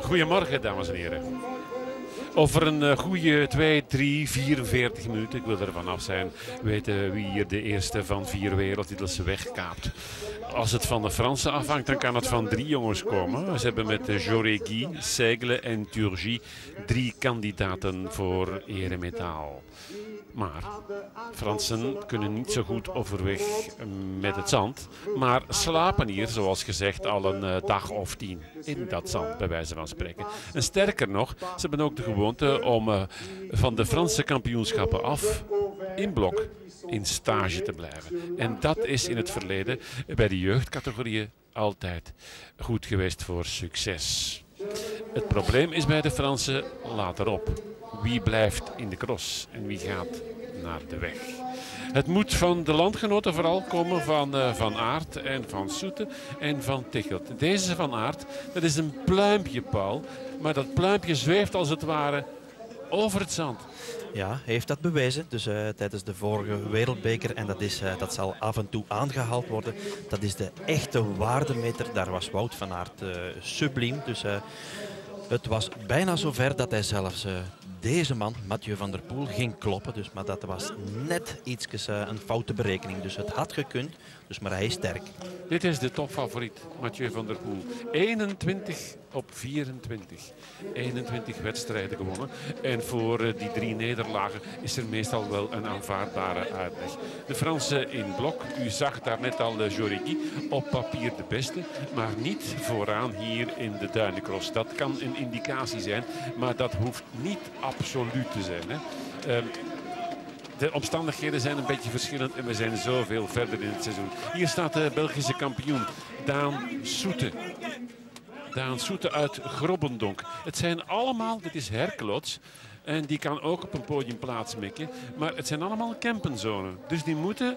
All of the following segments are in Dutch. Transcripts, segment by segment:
Goedemorgen, dames en heren. Over een uh, goede 2, 3, 44 minuten, ik wil er vanaf zijn, weten wie hier de eerste van vier wereldtitels wegkaapt. Als het van de Fransen afhangt, dan kan het van drie jongens komen. Ze hebben met uh, Guy, Seigle en Turgy drie kandidaten voor eremetaal. Maar Fransen kunnen niet zo goed overweg met het zand, maar slapen hier, zoals gezegd, al een uh, dag of tien in dat zand, bij wijze van spreken. En sterker nog, ze hebben ook de gewoonte om uh, van de Franse kampioenschappen af in blok in stage te blijven. En dat is in het verleden bij de jeugdcategorieën altijd goed geweest voor succes. Het probleem is bij de Fransen later op. Wie blijft in de cross en wie gaat naar de weg? Het moet van de landgenoten vooral komen van uh, Van Aert en van Soete en van Tichelt. Deze Van Aert, dat is een pluimpje, Paul. Maar dat pluimpje zweeft als het ware over het zand. Ja, heeft dat bewezen dus, uh, tijdens de vorige wereldbeker. En dat, is, uh, dat zal af en toe aangehaald worden. Dat is de echte waardemeter. Daar was Wout van Aert uh, subliem. Dus het was bijna zover dat hij zelfs deze man, Mathieu van der Poel, ging kloppen. Dus, maar dat was net iets een foute berekening. Dus het had gekund, dus, maar hij is sterk. Dit is de topfavoriet, Mathieu van der Poel. 21 op 24. 21 wedstrijden gewonnen. En voor die drie nederlagen is er meestal wel een aanvaardbare uitleg. De Fransen in blok, u zag daar net al uh, Jorigi, op papier de beste. Maar niet vooraan hier in de Duinencross. Dat kan een indicatie zijn, maar dat hoeft niet absoluut te zijn. Hè. Uh, de omstandigheden zijn een beetje verschillend en we zijn zoveel verder in het seizoen. Hier staat de Belgische kampioen Daan Soete. Daan Soete uit Grobbendonk. Het zijn allemaal, dit is Herkelots. En die kan ook op een podium plaatsmikken. Maar het zijn allemaal campenzonen. Dus die moeten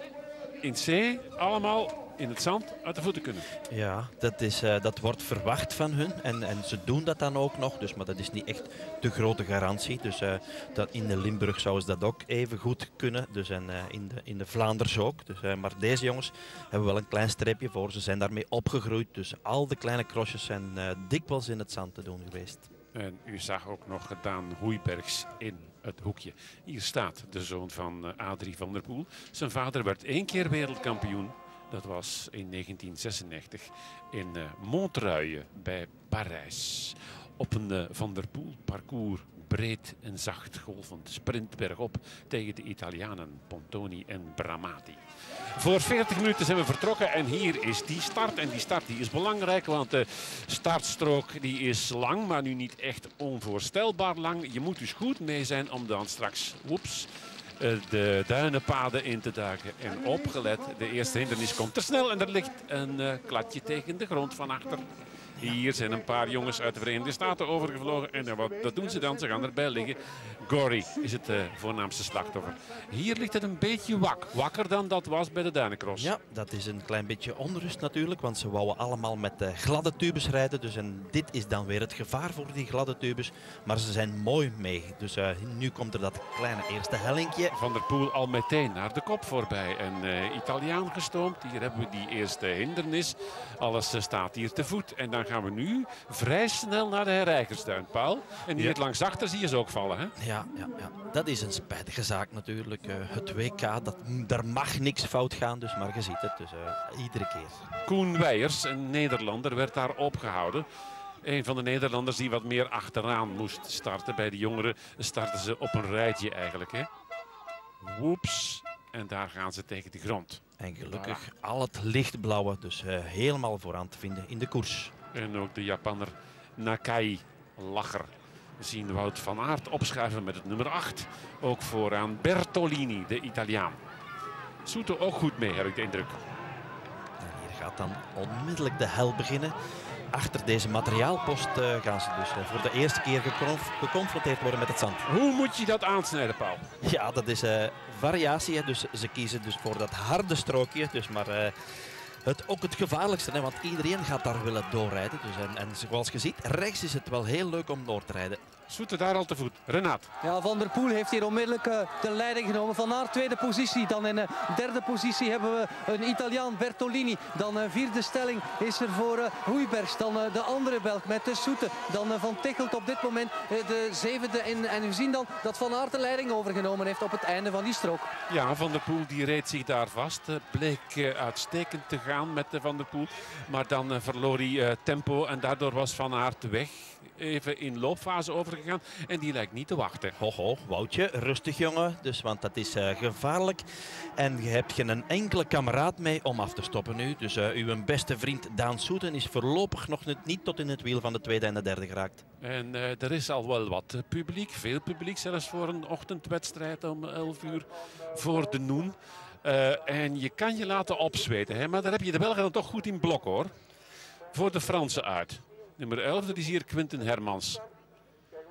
in C allemaal in het zand uit de voeten kunnen. Ja, dat, is, uh, dat wordt verwacht van hun. En, en ze doen dat dan ook nog. Dus, maar dat is niet echt de grote garantie. Dus uh, dat in de Limburg zouden ze dat ook even goed kunnen. Dus en, uh, in, de, in de Vlaanders ook. Dus, maar deze jongens hebben wel een klein streepje voor. Ze zijn daarmee opgegroeid. Dus al de kleine crossjes zijn dikwijls in het zand te doen geweest. En u zag ook nog gedaan Hoeibergs in het hoekje. Hier staat de zoon van Adrie van der Poel. Zijn vader werd één keer wereldkampioen. Dat was in 1996 in uh, Montreuil bij Parijs. Op een uh, Van der Poel parcours breed en zacht golvend sprintberg op tegen de Italianen Pontoni en Bramati. Voor 40 minuten zijn we vertrokken en hier is die start. En die start die is belangrijk, want de startstrook die is lang, maar nu niet echt onvoorstelbaar lang. Je moet dus goed mee zijn om dan straks, woeps, de duinenpaden in te duiken. En opgelet, de eerste hindernis komt te snel en er ligt een uh, kladje tegen de grond van achter. Hier zijn een paar jongens uit de Verenigde Staten overgevlogen. En wat dat doen ze dan? Ze gaan erbij liggen. Gory is het uh, voornaamste slachtoffer. Hier ligt het een beetje wak. Wakker dan dat was bij de Duinencross. Ja, dat is een klein beetje onrust natuurlijk. Want ze wouden allemaal met uh, gladde tubes rijden. Dus en dit is dan weer het gevaar voor die gladde tubes. Maar ze zijn mooi mee. Dus uh, nu komt er dat kleine eerste hellinkje. Van der Poel al meteen naar de kop voorbij. Een Italiaan gestoomd. Hier hebben we die eerste hindernis. Alles staat hier te voet. En dan gaan we nu vrij snel naar de herrijgerstuin, Paul. En hier ja. langs achter zie je ze ook vallen, hè? Ja, ja, ja. dat is een spijtige zaak natuurlijk. Uh, het WK, dat, daar mag niks fout gaan, dus maar je ziet het. Dus uh, iedere keer. Koen Weijers, een Nederlander, werd daar opgehouden. Een van de Nederlanders die wat meer achteraan moest starten. Bij de jongeren starten ze op een rijtje eigenlijk, hè? Woeps. En daar gaan ze tegen de grond. En gelukkig al het lichtblauwe, dus uh, helemaal vooraan te vinden in de koers. En ook de Japanner Nakai Lacher zien Wout van Aert opschuiven met het nummer 8. Ook vooraan Bertolini, de Italiaan. Soete ook goed mee, heb ik de indruk. En hier gaat dan onmiddellijk de hel beginnen. Achter deze materiaalpost uh, gaan ze dus uh, voor de eerste keer geconf geconfronteerd worden met het zand. Hoe moet je dat aansnijden, Paul? Ja, dat is uh, variatie. Dus ze kiezen dus voor dat harde strookje. Dus maar het, ook het gevaarlijkste, hè, want iedereen gaat daar willen doorrijden. Dus en, en zoals je ziet, rechts is het wel heel leuk om door te rijden. Soete daar al te voet. Renaat. Ja, Van der Poel heeft hier onmiddellijk uh, de leiding genomen. Van Aert tweede positie. Dan in uh, derde positie hebben we een Italiaan, Bertolini. Dan uh, vierde stelling is er voor Hoeibergs. Dan de andere Belg met de Soete. Dan Van Tichelt op dit moment de zevende. In, en we zien dan dat Van Aert de leiding overgenomen heeft op het einde van die strook. Ja, Van der Poel die reed zich daar vast. bleek uitstekend te gaan met Van der Poel. Maar dan verloor hij tempo en daardoor was Van Aert weg even in loopfase overgegaan. En die lijkt niet te wachten. Ho, ho, Woutje, rustig jongen. Dus, want dat is uh, gevaarlijk. En je hebt geen enkele kameraad mee om af te stoppen nu. Dus uh, uw beste vriend Daan Soeten is voorlopig nog niet tot in het wiel van de tweede en de derde geraakt. En uh, er is al wel wat publiek. Veel publiek zelfs voor een ochtendwedstrijd om 11 uur voor de noen. en je kan je laten opzweten. Hè? Maar daar heb je de Belgen dan toch goed in blok hoor. Voor de Fransen uit. Nummer 11, dat is hier Quinten Hermans.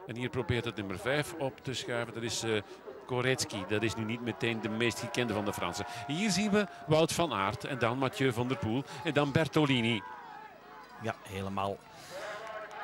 En hier probeert het nummer 5 op te schuiven. Dat is uh, Koretsky. Dat is nu niet meteen de meest gekende van de Fransen. Hier zien we Wout van Aert en dan Mathieu van der Poel en dan Bertolini. Ja, helemaal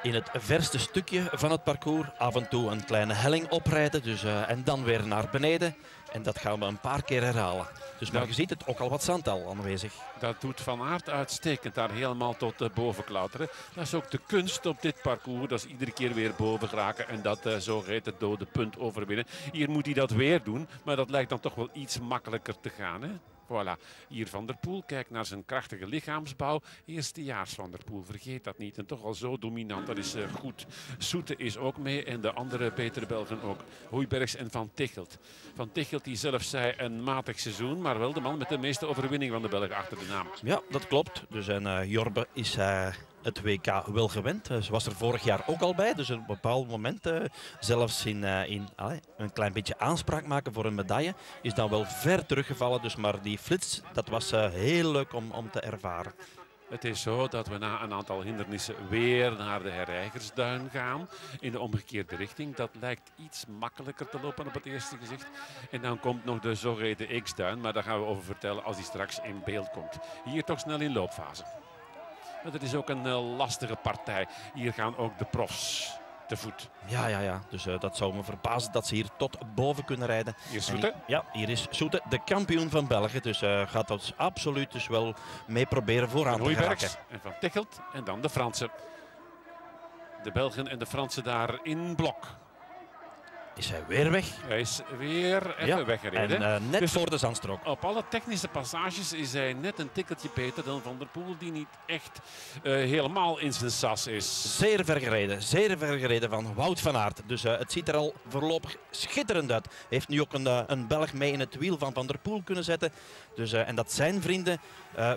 in het verste stukje van het parcours. Af en toe een kleine helling oprijden dus, uh, en dan weer naar beneden. En dat gaan we een paar keer herhalen. Dus maar je ziet het ook al wat zand al aanwezig. Dat doet Van Aert uitstekend daar helemaal tot uh, boven klauteren. Dat is ook de kunst op dit parcours. Dat is iedere keer weer boven geraken en dat uh, zogeheten dode punt overwinnen. Hier moet hij dat weer doen, maar dat lijkt dan toch wel iets makkelijker te gaan. Hè? Voilà. Hier Van der Poel, kijk naar zijn krachtige lichaamsbouw. Eerstejaars Van der Poel, vergeet dat niet. En toch al zo dominant, dat is uh, goed. Soete is ook mee en de andere betere Belgen ook. Hoeibergs en Van Tichelt. Van Tichelt die zelf zei een matig seizoen, maar wel de man met de meeste overwinning van de Belgen achter de naam. Ja, dat klopt. Dus en uh, Jorbe is... Uh het WK wel gewend. Ze was er vorig jaar ook al bij. Dus op een bepaald moment, uh, zelfs in, uh, in een klein beetje aanspraak maken voor een medaille, is dan wel ver teruggevallen. Dus maar die flits, dat was heel leuk om, om te ervaren. Het is zo dat we na een aantal hindernissen weer naar de herreigersduin gaan. In de omgekeerde richting. Dat lijkt iets makkelijker te lopen op het eerste gezicht. En dan komt nog de zogeheten X-duin. Maar daar gaan we over vertellen als die straks in beeld komt. Hier toch snel in loopfase. Maar het is ook een uh, lastige partij. Hier gaan ook de profs te voet. Ja, ja, ja. Dus uh, dat zou me verbazen dat ze hier tot boven kunnen rijden. Hier is Soete. Ja, hier is Soete, de kampioen van België. Dus uh, gaat dat absoluut dus wel mee proberen vooraan te geraken. En Van Tichelt en dan de Fransen. De Belgen en de Fransen daar in blok. Is hij weer weg? Hij is weer even ja, weggereden. En uh, net dus voor de zandstrook. Op alle technische passages is hij net een tikkeltje beter dan Van der Poel, die niet echt uh, helemaal in zijn sas is. Zeer ver gereden, zeer ver gereden van Wout van Aert. Dus uh, het ziet er al voorlopig schitterend uit. Heeft nu ook een, een Belg mee in het wiel van Van der Poel kunnen zetten. Dus, en dat zijn vrienden.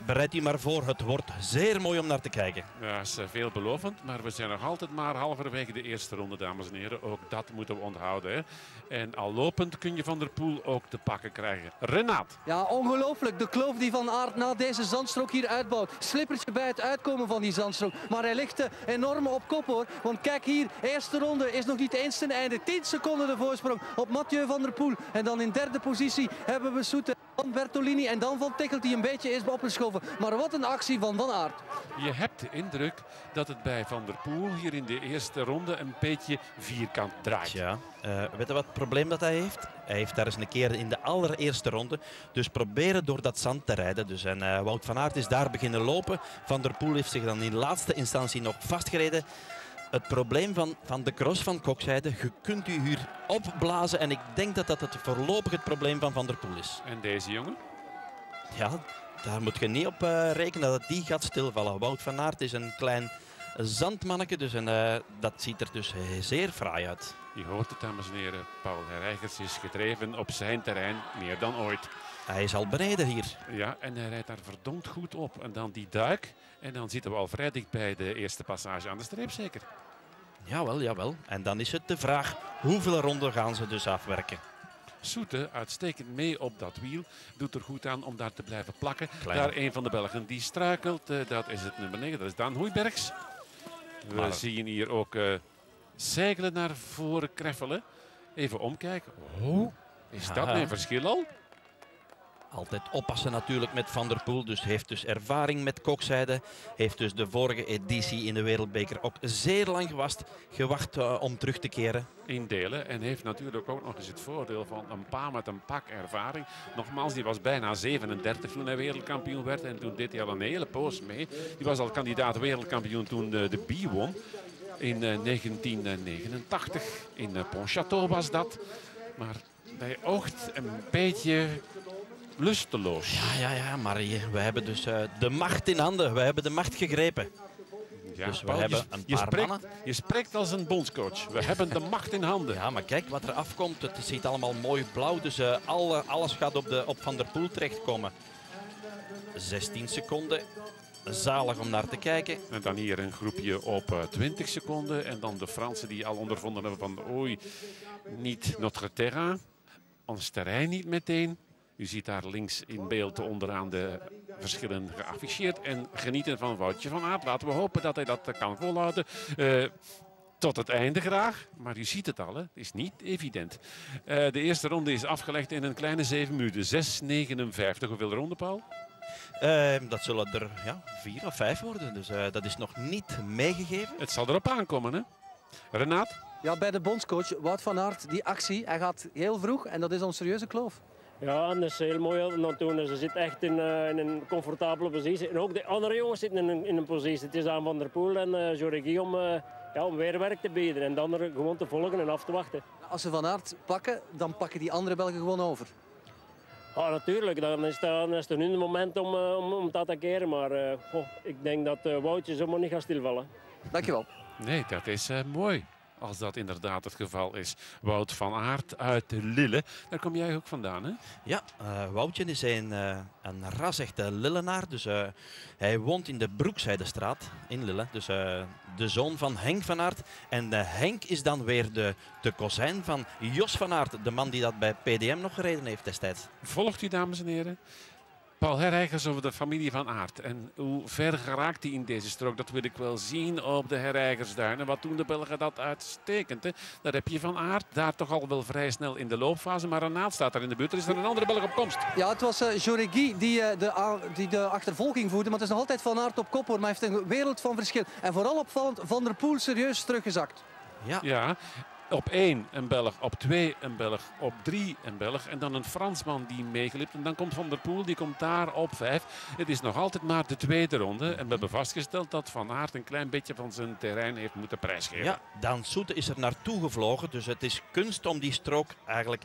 bereid u maar voor, het wordt zeer mooi om naar te kijken. Ja, is veelbelovend, maar we zijn nog altijd maar halverwege de eerste ronde, dames en heren. Ook dat moeten we onthouden. En al lopend kun je Van der Poel ook te pakken krijgen. Renaat. Ja, ongelooflijk. De kloof die Van Aert na deze zandstrook hier uitbouwt. Slippertje bij het uitkomen van die zandstrook. Maar hij ligt er enorm op kop hoor. Want kijk hier, eerste ronde is nog niet eens ten einde. 10 seconden de voorsprong op Mathieu van der Poel. En dan in derde positie hebben we Soete. Dan Bertolini en dan Van Tichelt die een beetje is opgeschoven. Maar wat een actie van Van Aert. Je hebt de indruk dat het bij Van der Poel hier in de eerste ronde een beetje vierkant draait. Ja. Uh, weet je wat het probleem dat hij heeft? Hij heeft daar eens een keer in de allereerste ronde. Dus proberen door dat zand te rijden. Dus en, uh, Wout van Aert is daar beginnen lopen. Van der Poel heeft zich dan in laatste instantie nog vastgereden. Het probleem van, van de cross van Kokzijde, je kunt u hier opblazen. En ik denk dat dat het voorlopig het probleem van Van der Poel is. En deze jongen? Ja, daar moet je niet op uh, rekenen dat die gaat stilvallen. Wout van Aert is een klein zandmanneke. Dus en, uh, dat ziet er dus zeer fraai uit. Je hoort het, dames en heren. Paul Herreigers is gedreven op zijn terrein meer dan ooit. Hij is al beneden hier. Ja, en hij rijdt daar verdomd goed op. En dan die duik. En dan zitten we al vrij dicht bij de eerste passage aan de streep zeker. Jawel, jawel. En dan is het de vraag hoeveel ronden gaan ze dus afwerken. Soete uitstekend mee op dat wiel. Doet er goed aan om daar te blijven plakken. Klein. Daar een van de Belgen die struikelt. Uh, dat is het nummer 9. Dat is Daan Hoeibergs. We maar... zien hier ook uh, naar voren kreffelen. Even omkijken. Oh, is dat mijn verschil al? Altijd oppassen natuurlijk met Van der Poel. Dus heeft dus ervaring met kokzijde. Heeft dus de vorige editie in de Wereldbeker ook zeer lang gewast, gewacht uh, om terug te keren. In delen. En heeft natuurlijk ook nog eens het voordeel van een paar met een pak ervaring. Nogmaals, die was bijna 37 toen hij wereldkampioen werd. En toen deed hij al een hele poos mee. Die was al kandidaat wereldkampioen toen de, de B won. In uh, 1989. In uh, Pontchâteau was dat. Maar hij oogt een beetje lusteloos. Ja, ja, ja, maar we hebben dus uh, de macht in handen. We hebben de macht gegrepen. Ja, dus we hebben je, een je paar spreekt, mannen. Je spreekt als een bondscoach. We hebben de macht in handen. Ja, maar kijk wat er afkomt. Het ziet allemaal mooi blauw. Dus uh, alle, alles gaat op, de, op Van der Poel terechtkomen. 16 seconden. Zalig om naar te kijken. En dan hier een groepje op uh, 20 seconden. En dan de Fransen die al ondervonden hebben van oei, niet notre terrain. Ons terrein niet meteen. U ziet daar links in beeld onderaan de verschillen geafficheerd. En genieten van Woutje van Aert. Laten we hopen dat hij dat kan volhouden. Uh, tot het einde graag. Maar u ziet het al, hè? het is niet evident. Uh, de eerste ronde is afgelegd in een kleine 7 minuten. 6,59. Hoeveel ronden, Paul? Uh, dat zullen er ja, vier of vijf worden. Dus uh, dat is nog niet meegegeven. Het zal erop aankomen, hè? Renaat? Ja, bij de bondscoach Wout van Aert, die actie, hij gaat heel vroeg en dat is een serieuze kloof. Ja, en dat is heel mooi om doen. Ze zit echt in, uh, in, een comfortabele positie. En ook de andere jongens zitten in een, in een positie. Het is aan Van der Poel en uh, Joregi om, uh, ja, om weer werk te bieden. En dan er gewoon te volgen en af te wachten. Als ze Van Aert pakken, dan pakken die andere Belgen gewoon over. Ja, natuurlijk. Dan is, het, dan is het nu het moment om, om, om te attackeren. Maar ik denk dat Woutje zomaar niet gaat stilvallen. Dankjewel. Nee, dat is mooi als dat inderdaad het geval is. Wout van Aert uit Lille. Daar kom jij ook vandaan, hè? Ja, uh, Woutje is een, uh, een ras-echte Lillenaar. Dus uh, hij woont in de Broekzijdestraat in Lille. Dus de zoon van Henk van Aert. En Henk is dan weer de, de kozijn van Jos van Aert. De man die dat bij PDM nog gereden heeft destijds. Volgt u, dames en heren? Paul Herreigers over de familie van Aert. En hoe ver geraakt hij in deze strook, dat wil ik wel zien op de Herreigersduin. En wat doen de Belgen dat uitstekend. Hè? Daar heb je van Aert, daar toch al wel vrij snel in de loopfase. Maar Renaat staat daar in de buurt. Er is er een andere Belg op komst. Ja, het was uh, Joregi die, uh, de, die de achtervolging voerde. Maar het is nog altijd van Aert op kop hoor. Maar hij heeft een wereld van verschil. En vooral opvallend, Van der Poel serieus teruggezakt. Ja. ja. Op één een Belg, op twee een Belg, op drie een Belg. En dan een Fransman die meegelipt. En dan komt Van der Poel, die komt daar op vijf. Het is nog altijd maar de tweede ronde. En we hebben vastgesteld dat Van Aert een klein beetje van zijn terrein heeft moeten prijsgeven. Ja, Daan Soete is er naartoe gevlogen. Dus het is kunst om die strook eigenlijk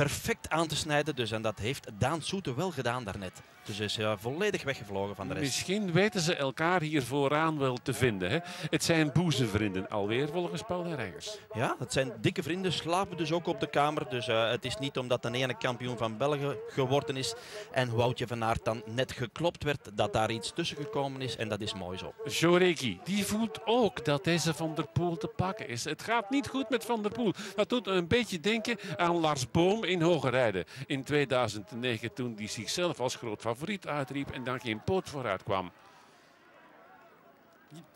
perfect aan te snijden. Dus, en dat heeft Daan Soete wel gedaan daarnet. Dus hij is uh, volledig weggevlogen van de rest. Misschien weten ze elkaar hier vooraan wel te vinden. Hè? Het zijn boezemvrienden alweer volgens Paul Herreigers. Ja, het zijn dikke vrienden. Slapen dus ook op de kamer. Dus uh, het is niet omdat de ene kampioen van België geworden is en Woutje van Aert dan net geklopt werd dat daar iets tussen gekomen is. En dat is mooi zo. Joreki, die voelt ook dat deze Van der Poel te pakken is. Het gaat niet goed met Van der Poel. Dat doet een beetje denken aan Lars Boom in Hogerijden in 2009 toen hij zichzelf als groot favoriet uitriep en dan geen poot vooruit kwam.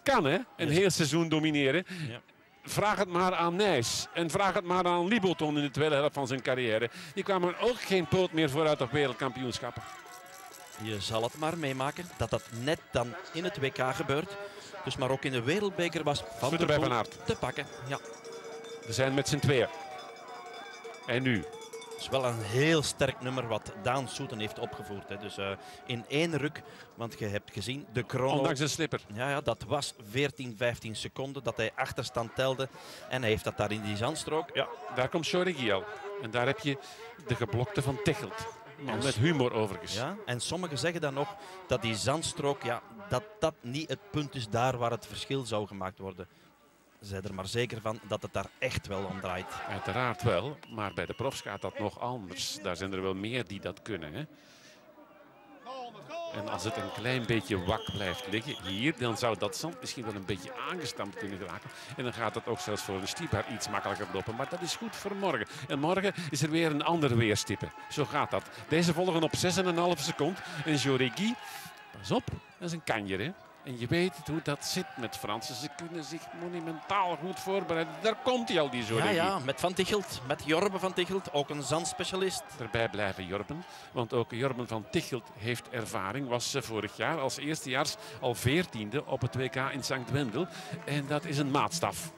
Kan hè, een heel seizoen domineren. Ja. Vraag het maar aan Nijs. En vraag het maar aan Liboton in de tweede helft van zijn carrière. Die kwamen ook geen poot meer vooruit op wereldkampioenschappen. Je zal het maar meemaken dat dat net dan in het WK gebeurt. Dus maar ook in de wereldbeker was Van der Poel te pakken. Ja. We zijn met z'n tweeën. En nu? Is wel een heel sterk nummer wat Daan Soeten heeft opgevoerd. Hè. Dus uh, in één ruk, want je hebt gezien de chrono... Ondanks een slipper. Ja, ja, dat was 14, 15 seconden dat hij achterstand telde. En hij heeft dat daar in die zandstrook. Ja, daar komt Shorigi al. En daar heb je de geblokte van Tichelt. Man, met humor overigens. Ja, en sommigen zeggen dan nog dat die zandstrook, ja, dat dat niet het punt is daar waar het verschil zou gemaakt worden zijn er maar zeker van dat het daar echt wel om draait. Uiteraard wel, maar bij de profs gaat dat nog anders. Daar zijn er wel meer die dat kunnen. Hè? En als het een klein beetje wak blijft liggen hier, dan zou dat zand misschien wel een beetje aangestampt kunnen geraken. En dan gaat het ook zelfs voor een stiepaar iets makkelijker lopen. Maar dat is goed voor morgen. En morgen is er weer een ander weerstippen. Zo gaat dat. Deze volgen op 6,5 seconden. En Joregi, pas op, dat is een kanjer hè. En je weet hoe dat zit met Fransen. Ze kunnen zich monumentaal goed voorbereiden. Daar komt hij al, die Ja, Zorigi. ja, met Van Tichelt, met Jorbe van Tichelt, ook een zandspecialist. Erbij blijven Jorben. Want ook Jorben van Tichelt heeft ervaring. Was vorig jaar als eerstejaars al veertiende op het WK in St. Wendel. En dat is een maatstaf.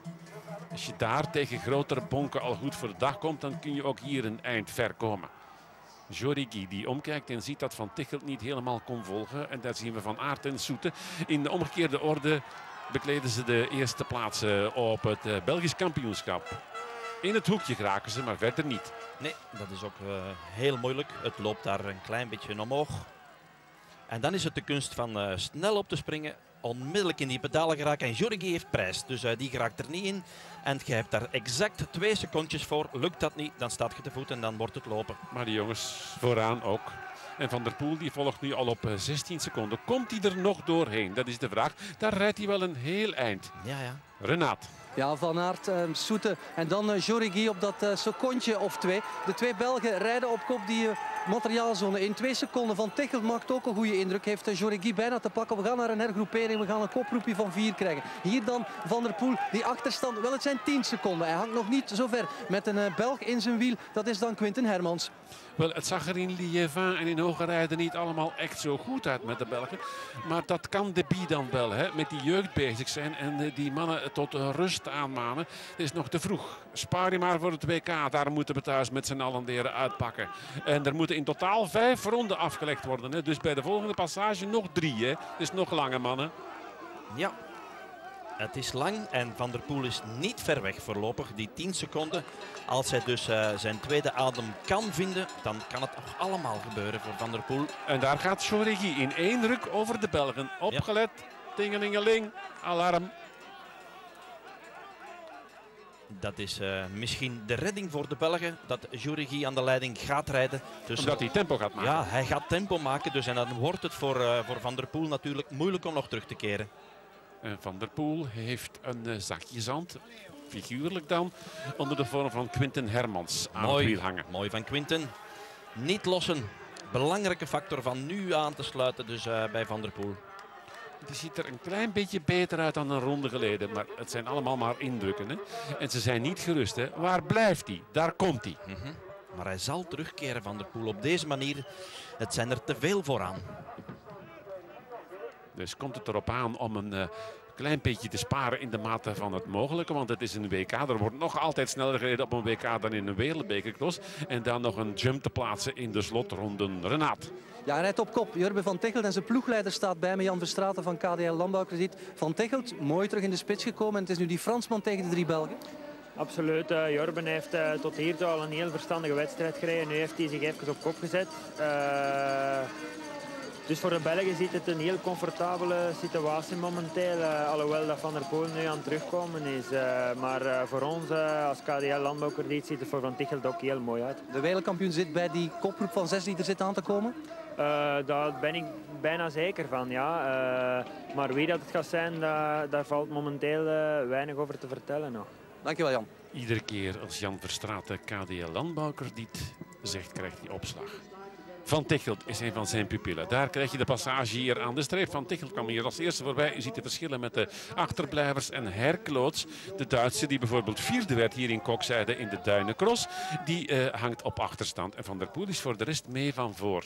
Als je daar tegen grotere bonken al goed voor de dag komt, dan kun je ook hier een eind ver komen. Jorigi die omkijkt en ziet dat Van Tichelt niet helemaal kon volgen. En daar zien we Van Aert en Soete. In de omgekeerde orde bekleden ze de eerste plaatsen op het eh, Belgisch kampioenschap. In het hoekje geraken ze, maar verder niet. Nee, dat is ook eh, heel moeilijk. Het loopt daar een klein beetje omhoog. En dan is het de kunst van eh, snel op te springen, onmiddellijk in die pedalen geraken. En Jorgi heeft prijs, dus eh, die geraakt er niet in. En je hebt daar exact twee secondjes voor. Lukt dat niet, dan staat je te voet en dan wordt het lopen. Maar de jongens vooraan ook. En Van der Poel die volgt nu al op eh, 16 seconden. Komt hij er nog doorheen? Dat is de vraag. Daar rijdt hij wel een heel eind. Ja, ja. Renaat. Ja, Van Aert, eh, Soete en dan eh, Jorigi op dat eh, secondje of twee. De twee Belgen rijden op kop die eh, materiaalzone in twee seconden. Van Tichelt maakt ook een goede indruk. Heeft eh, Jorigi bijna te pakken. We gaan naar een hergroepering. We gaan een koproepje van vier krijgen. Hier dan Van der Poel. Die achterstand, wel het zijn 10 seconden. Hij hangt nog niet zo ver met een eh, Belg in zijn wiel. Dat is dan Quinten Hermans. Wel, het zag er in Liévin en in Hogerrijden niet allemaal echt zo goed uit met de Belgen. Maar dat kan de Bie dan wel, hè? met die jeugd bezig zijn en eh, die mannen tot eh, rust aanmanen. Het is nog te vroeg. Spaar je maar voor het WK. Daar moeten we thuis met z'n allen leren uitpakken. En er moeten in totaal vijf ronden afgelegd worden. Hè? Dus bij de volgende passage nog drie. Hè? Dus nog lange mannen. Ja. Het is lang en Van der Poel is niet ver weg voorlopig. Die 10 seconden. Als hij dus eh, zijn tweede adem kan vinden, dan kan het nog allemaal gebeuren voor Van der Poel. En daar gaat Chorigi in één ruk over de Belgen. Opgelet. Tingelingeling. Alarm. Dat is eh, misschien de redding voor de Belgen dat Jurigi aan de leiding gaat rijden. Dus Omdat hij tempo gaat maken. ja, hij gaat tempo maken. Dus en dan wordt het voor, eh, voor Van der Poel natuurlijk moeilijk om nog terug te keren. Van der Poel heeft een eh, zakje zand, figuurlijk dan, onder de vorm van Quinten Hermans aan het wiel hangen. mooi van Quinten. Niet lossen. Belangrijke factor van nu aan te sluiten dus eh, bij Van der Poel. Die ziet er een klein beetje beter uit dan een ronde geleden, maar het zijn allemaal maar indrukken. Hè? En ze zijn niet gerust. Hè? Waar blijft hij? Daar komt hij. Mhm. Maar hij zal terugkeren Van der Poel op deze manier. Het zijn er te veel vooraan. Dus komt het erop aan om een eh, klein beetje te sparen in de mate van het mogelijke. Want het is een WK. Er wordt nog altijd sneller gereden op een WK dan in een wereldbekercross. En dan nog een jump te plaatsen in de slotronden. Renaat. Ja, hij rijdt op kop. Jurbe van Tichelt en zijn ploegleider staat bij me. Jan Verstraeten van KDL Landbouwkrediet. Van Tichelt, mooi terug in de spits gekomen. En het is nu die Fransman tegen de drie Belgen. Absoluut. eh, Jorben heeft eh, tot hiertoe al een heel verstandige wedstrijd gereden. Nu heeft hij zich even op kop gezet. Eh, dus voor de Belgen ziet het een heel comfortabele situatie momenteel. eh, alhoewel dat Van der Poel nu aan het terugkomen is. Eh, maar eh, voor ons als KDL Landbouwkrediet ziet het voor Van Tichelt ook heel mooi uit. De wereldkampioen zit bij die koproep van zes die er zit aan te komen. Eh, daar ben ik bijna zeker van, ja. Eh, maar wie dat het gaat zijn, daar, daar valt momenteel weinig over te vertellen nog. Dankjewel Jan. Iedere keer als Jan Verstraeten KDL Landbouwkrediet zegt, krijgt hij opslag. Van Tichelt is een van zijn pupillen. Daar krijg je de passage hier aan de streep. Van Tichelt kwam hier als eerste voorbij. U ziet de verschillen met de achterblijvers en Herkloots. De Duitse die bijvoorbeeld vierde werd hier in Kokzijde in de Duinencross. Die eh, hangt op achterstand. En Van der Poel is voor de rest mee van voor.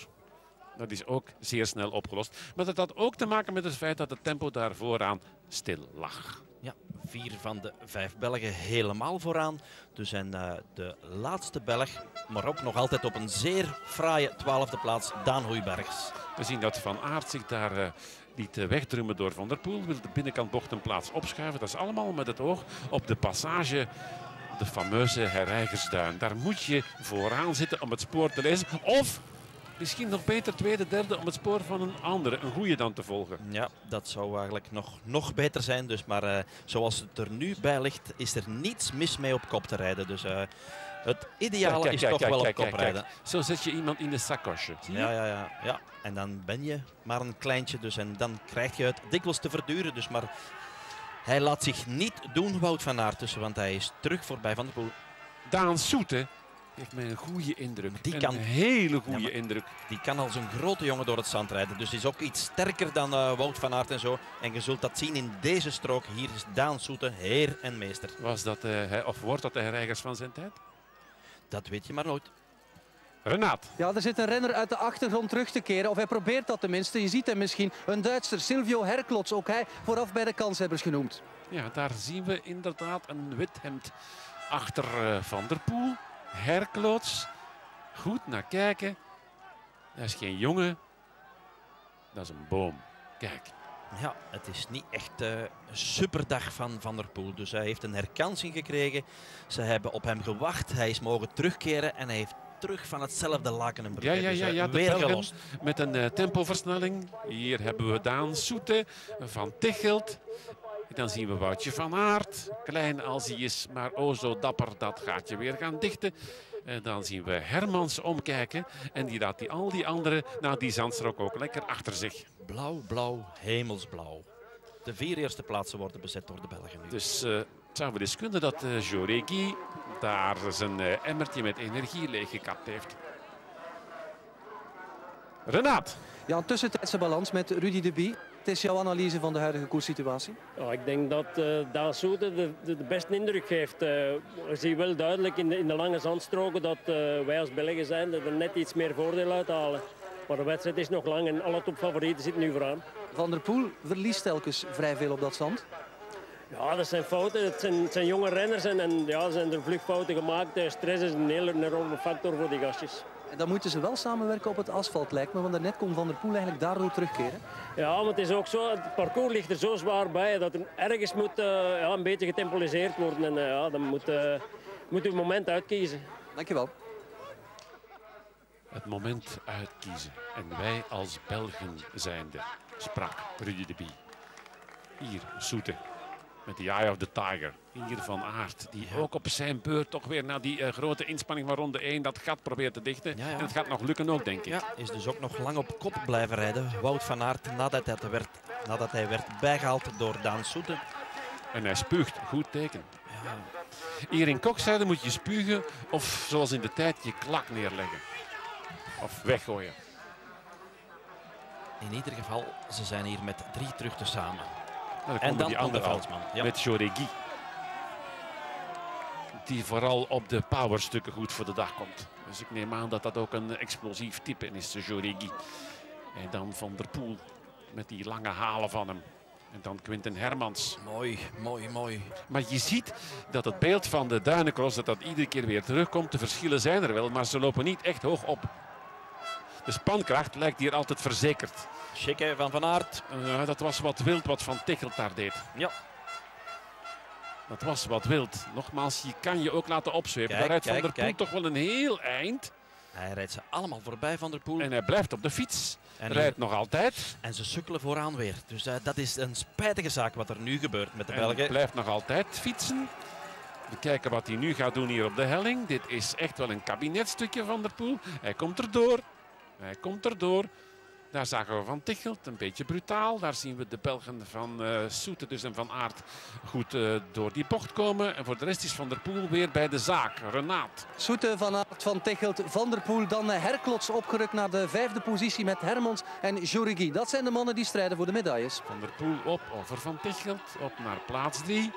Dat is ook zeer snel opgelost. Maar dat had ook te maken met het feit dat het tempo daar vooraan stil lag. Ja, vier van de vijf Belgen helemaal vooraan. Dus en eh, de laatste Belg, maar ook nog altijd op een zeer fraaie twaalfde plaats, Daan Hoeibergs. We zien dat Van Aert zich daar eh, liet eh, wegdrummen door Van der Poel. Wil de binnenkant bocht een plaats opschuiven. Dat is allemaal met het oog op de passage. De fameuze Herrijgersduin. Daar moet je vooraan zitten om het spoor te lezen. Of misschien nog beter tweede, derde om het spoor van een andere, een goede dan te volgen. Ja, dat zou eigenlijk nog, nog beter zijn. Dus, maar eh, zoals het er nu bij ligt, is er niets mis mee op kop te rijden. Dus eh, het ideale is toch wel op kop rijden. Zo zet je iemand in de sakosje. Zie je? Ja, ja, ja, ja. En dan ben je maar een kleintje. Dus, en dan krijg je het dikwijls te verduren. Dus, maar hij laat zich niet doen, Wout van Aert. Dus, want hij is terug voorbij Van der Poel. Daan Soete Geeft mij een goede indruk. Die een kan- hele goede Ja, indruk. Die kan als een grote jongen door het zand rijden. Dus die is ook iets sterker dan eh, Wout van Aert en zo. En je zult dat zien in deze strook. Hier is Daan Soete, heer en meester. Was dat, eh, hij- of wordt dat de herreigers van zijn tijd? Dat weet je maar nooit. Renaat. Ja, er zit een renner uit de achtergrond terug te keren. Of hij probeert dat tenminste. Je ziet hem misschien. Een Duitser, Silvio Herklots. Ook hij vooraf bij de kanshebbers genoemd. Ja, daar zien we inderdaad een wit hemd achter eh, Van der Poel. Herkloots. Goed naar kijken. Dat is geen jongen. Dat is een boom. Kijk. Ja, het is niet echt eh, een superdag van Van der Poel. Dus hij heeft een herkansing gekregen. Ze hebben op hem gewacht. Hij is mogen terugkeren en hij heeft terug van hetzelfde laken en Ja, ja, dus, ja, eh, ja de weer gelost. met een eh, tempoversnelling. Hier hebben we Daan Soete van Tichelt. Dan zien we Woutje van Aert. Klein als hij is, maar o zo dapper, dat gaat je weer gaan dichten. En dan zien we Hermans omkijken. En die laat die, al die anderen, nou die zandstrook ook lekker achter zich. Blauw, blauw, hemelsblauw. De vier eerste plaatsen worden bezet door de Belgen nu. Dus eh, het zou wel eens kunnen dat uh, Joregi daar zijn eh, emmertje met energie leeggekapt heeft. Renaat. Ja, een tussentijdse balans met Rudy de Bie. Het is jouw analyse van de huidige koerssituatie. Ja, ik denk dat uh, Daan Soete de, de, de, beste indruk geeft. Uh, we zien wel duidelijk in de, in de lange zandstroken dat uh, wij als Belgen zijn dat er net iets meer voordeel uithalen. Maar de wedstrijd is nog lang en alle topfavorieten zitten nu vooraan. Van der Poel verliest telkens vrij veel op dat zand. Ja, dat zijn fouten. Het zijn, het zijn jonge renners en, en ja, zijn er vluchtfouten gemaakt. Stress is een hele enorme factor voor die gastjes. En dan moeten ze wel samenwerken op het asfalt, lijkt me. Want daarnet kon Van der Poel eigenlijk daardoor terugkeren. Ja, maar het is ook zo. Het parcours ligt er zo zwaar bij dat er ergens moet uh, ja, een beetje getemporiseerd worden. En uh, ja, dan moet, uh, moet u een moment uitkiezen. Dankjewel. Het moment uitkiezen. En wij als Belgen zijnde, sprak Rudy de Bie. Hier, Soete. Met de Eye of the Tiger. Hier van Aert. Die ja. ook op zijn beurt toch weer na die uh, grote inspanning van ronde 1 dat gat probeert te dichten. Ja, ja. En het gaat nog lukken ook, denk ik. Ja, is dus ook nog lang op kop blijven rijden. Wout van Aert nadat hij werd, nadat hij werd bijgehaald door Daan Soete. En hij spuugt. Goed teken. Hier in Kokzijde moet je spugen of zoals in de tijd je klak neerleggen. Of weggooien. In ieder geval, ze zijn hier met drie terug te samen. Dan en dan die andere. Ja. Met Joregi. Die vooral op de powerstukken goed voor de dag komt. Dus ik neem aan dat dat ook een explosief type is, Joregi. En dan Van der Poel met die lange halen van hem. En dan Quinten Hermans. Mooi, mooi, mooi. Maar je ziet dat het beeld van de Duinencross dat dat iedere keer weer terugkomt. De verschillen zijn er wel, maar ze lopen niet echt hoog op. De spankracht lijkt hier altijd verzekerd. Schikke van Van Aert. Uh, dat was wat wild wat Van Tichelt daar deed. Ja. Dat was wat wild. Nogmaals, je kan je ook laten opzwepen. Kijk, daar rijdt kijk, Van der Poel toch wel een heel eind. Hij rijdt ze allemaal voorbij Van der Poel. En hij blijft op de fiets. En rijdt nog altijd. En ze sukkelen vooraan weer. Dus uh, dat is een spijtige zaak wat er nu gebeurt met de En Belgen. blijft nog altijd fietsen. We kijken wat hij nu gaat doen hier op de helling. Dit is echt wel een kabinetstukje van der Poel. Hij komt erdoor. Hij komt erdoor. Daar zagen we Van Tichelt, een beetje brutaal. Daar zien we de Belgen van uh, Soete dus en Van Aert goed uh, door die bocht komen. En voor de rest is Van der Poel weer bij de zaak. Renaat. Soete, Van Aert, Van Tichelt, Van der Poel. Dan Herklots opgerukt naar de vijfde positie met Hermans en Jorigi. Dat zijn de mannen die strijden voor de medailles. Van der Poel op over Van Tichelt. Op naar plaats drie.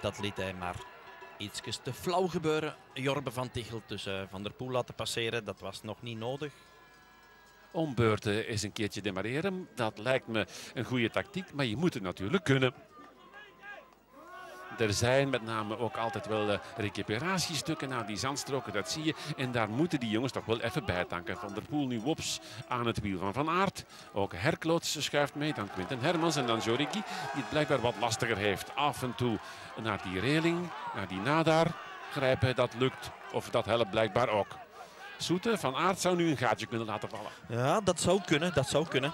Dat liet hij maar iets te flauw gebeuren. Jorbe van Tichelt dus uh, Van der Poel laten passeren. Dat was nog niet nodig ombeurten is een keertje demareren. Dat lijkt me een goede tactiek, maar je moet het natuurlijk kunnen. Er zijn met name ook altijd wel uh, recuperatiestukken naar die zandstroken, dat zie je. En daar moeten die jongens toch wel even bij tanken. Van der Poel nu wops aan het wiel van Van Aert. Ook Herkloots schuift mee, dan Quinten Hermans en dan Joriki, die het blijkbaar wat lastiger heeft. Af en toe naar die reling, naar die nadar grijpen, dat lukt. Of dat helpt blijkbaar ook. Soete van Aert zou nu een gaatje kunnen laten vallen. Ja, dat zou kunnen, dat zou kunnen.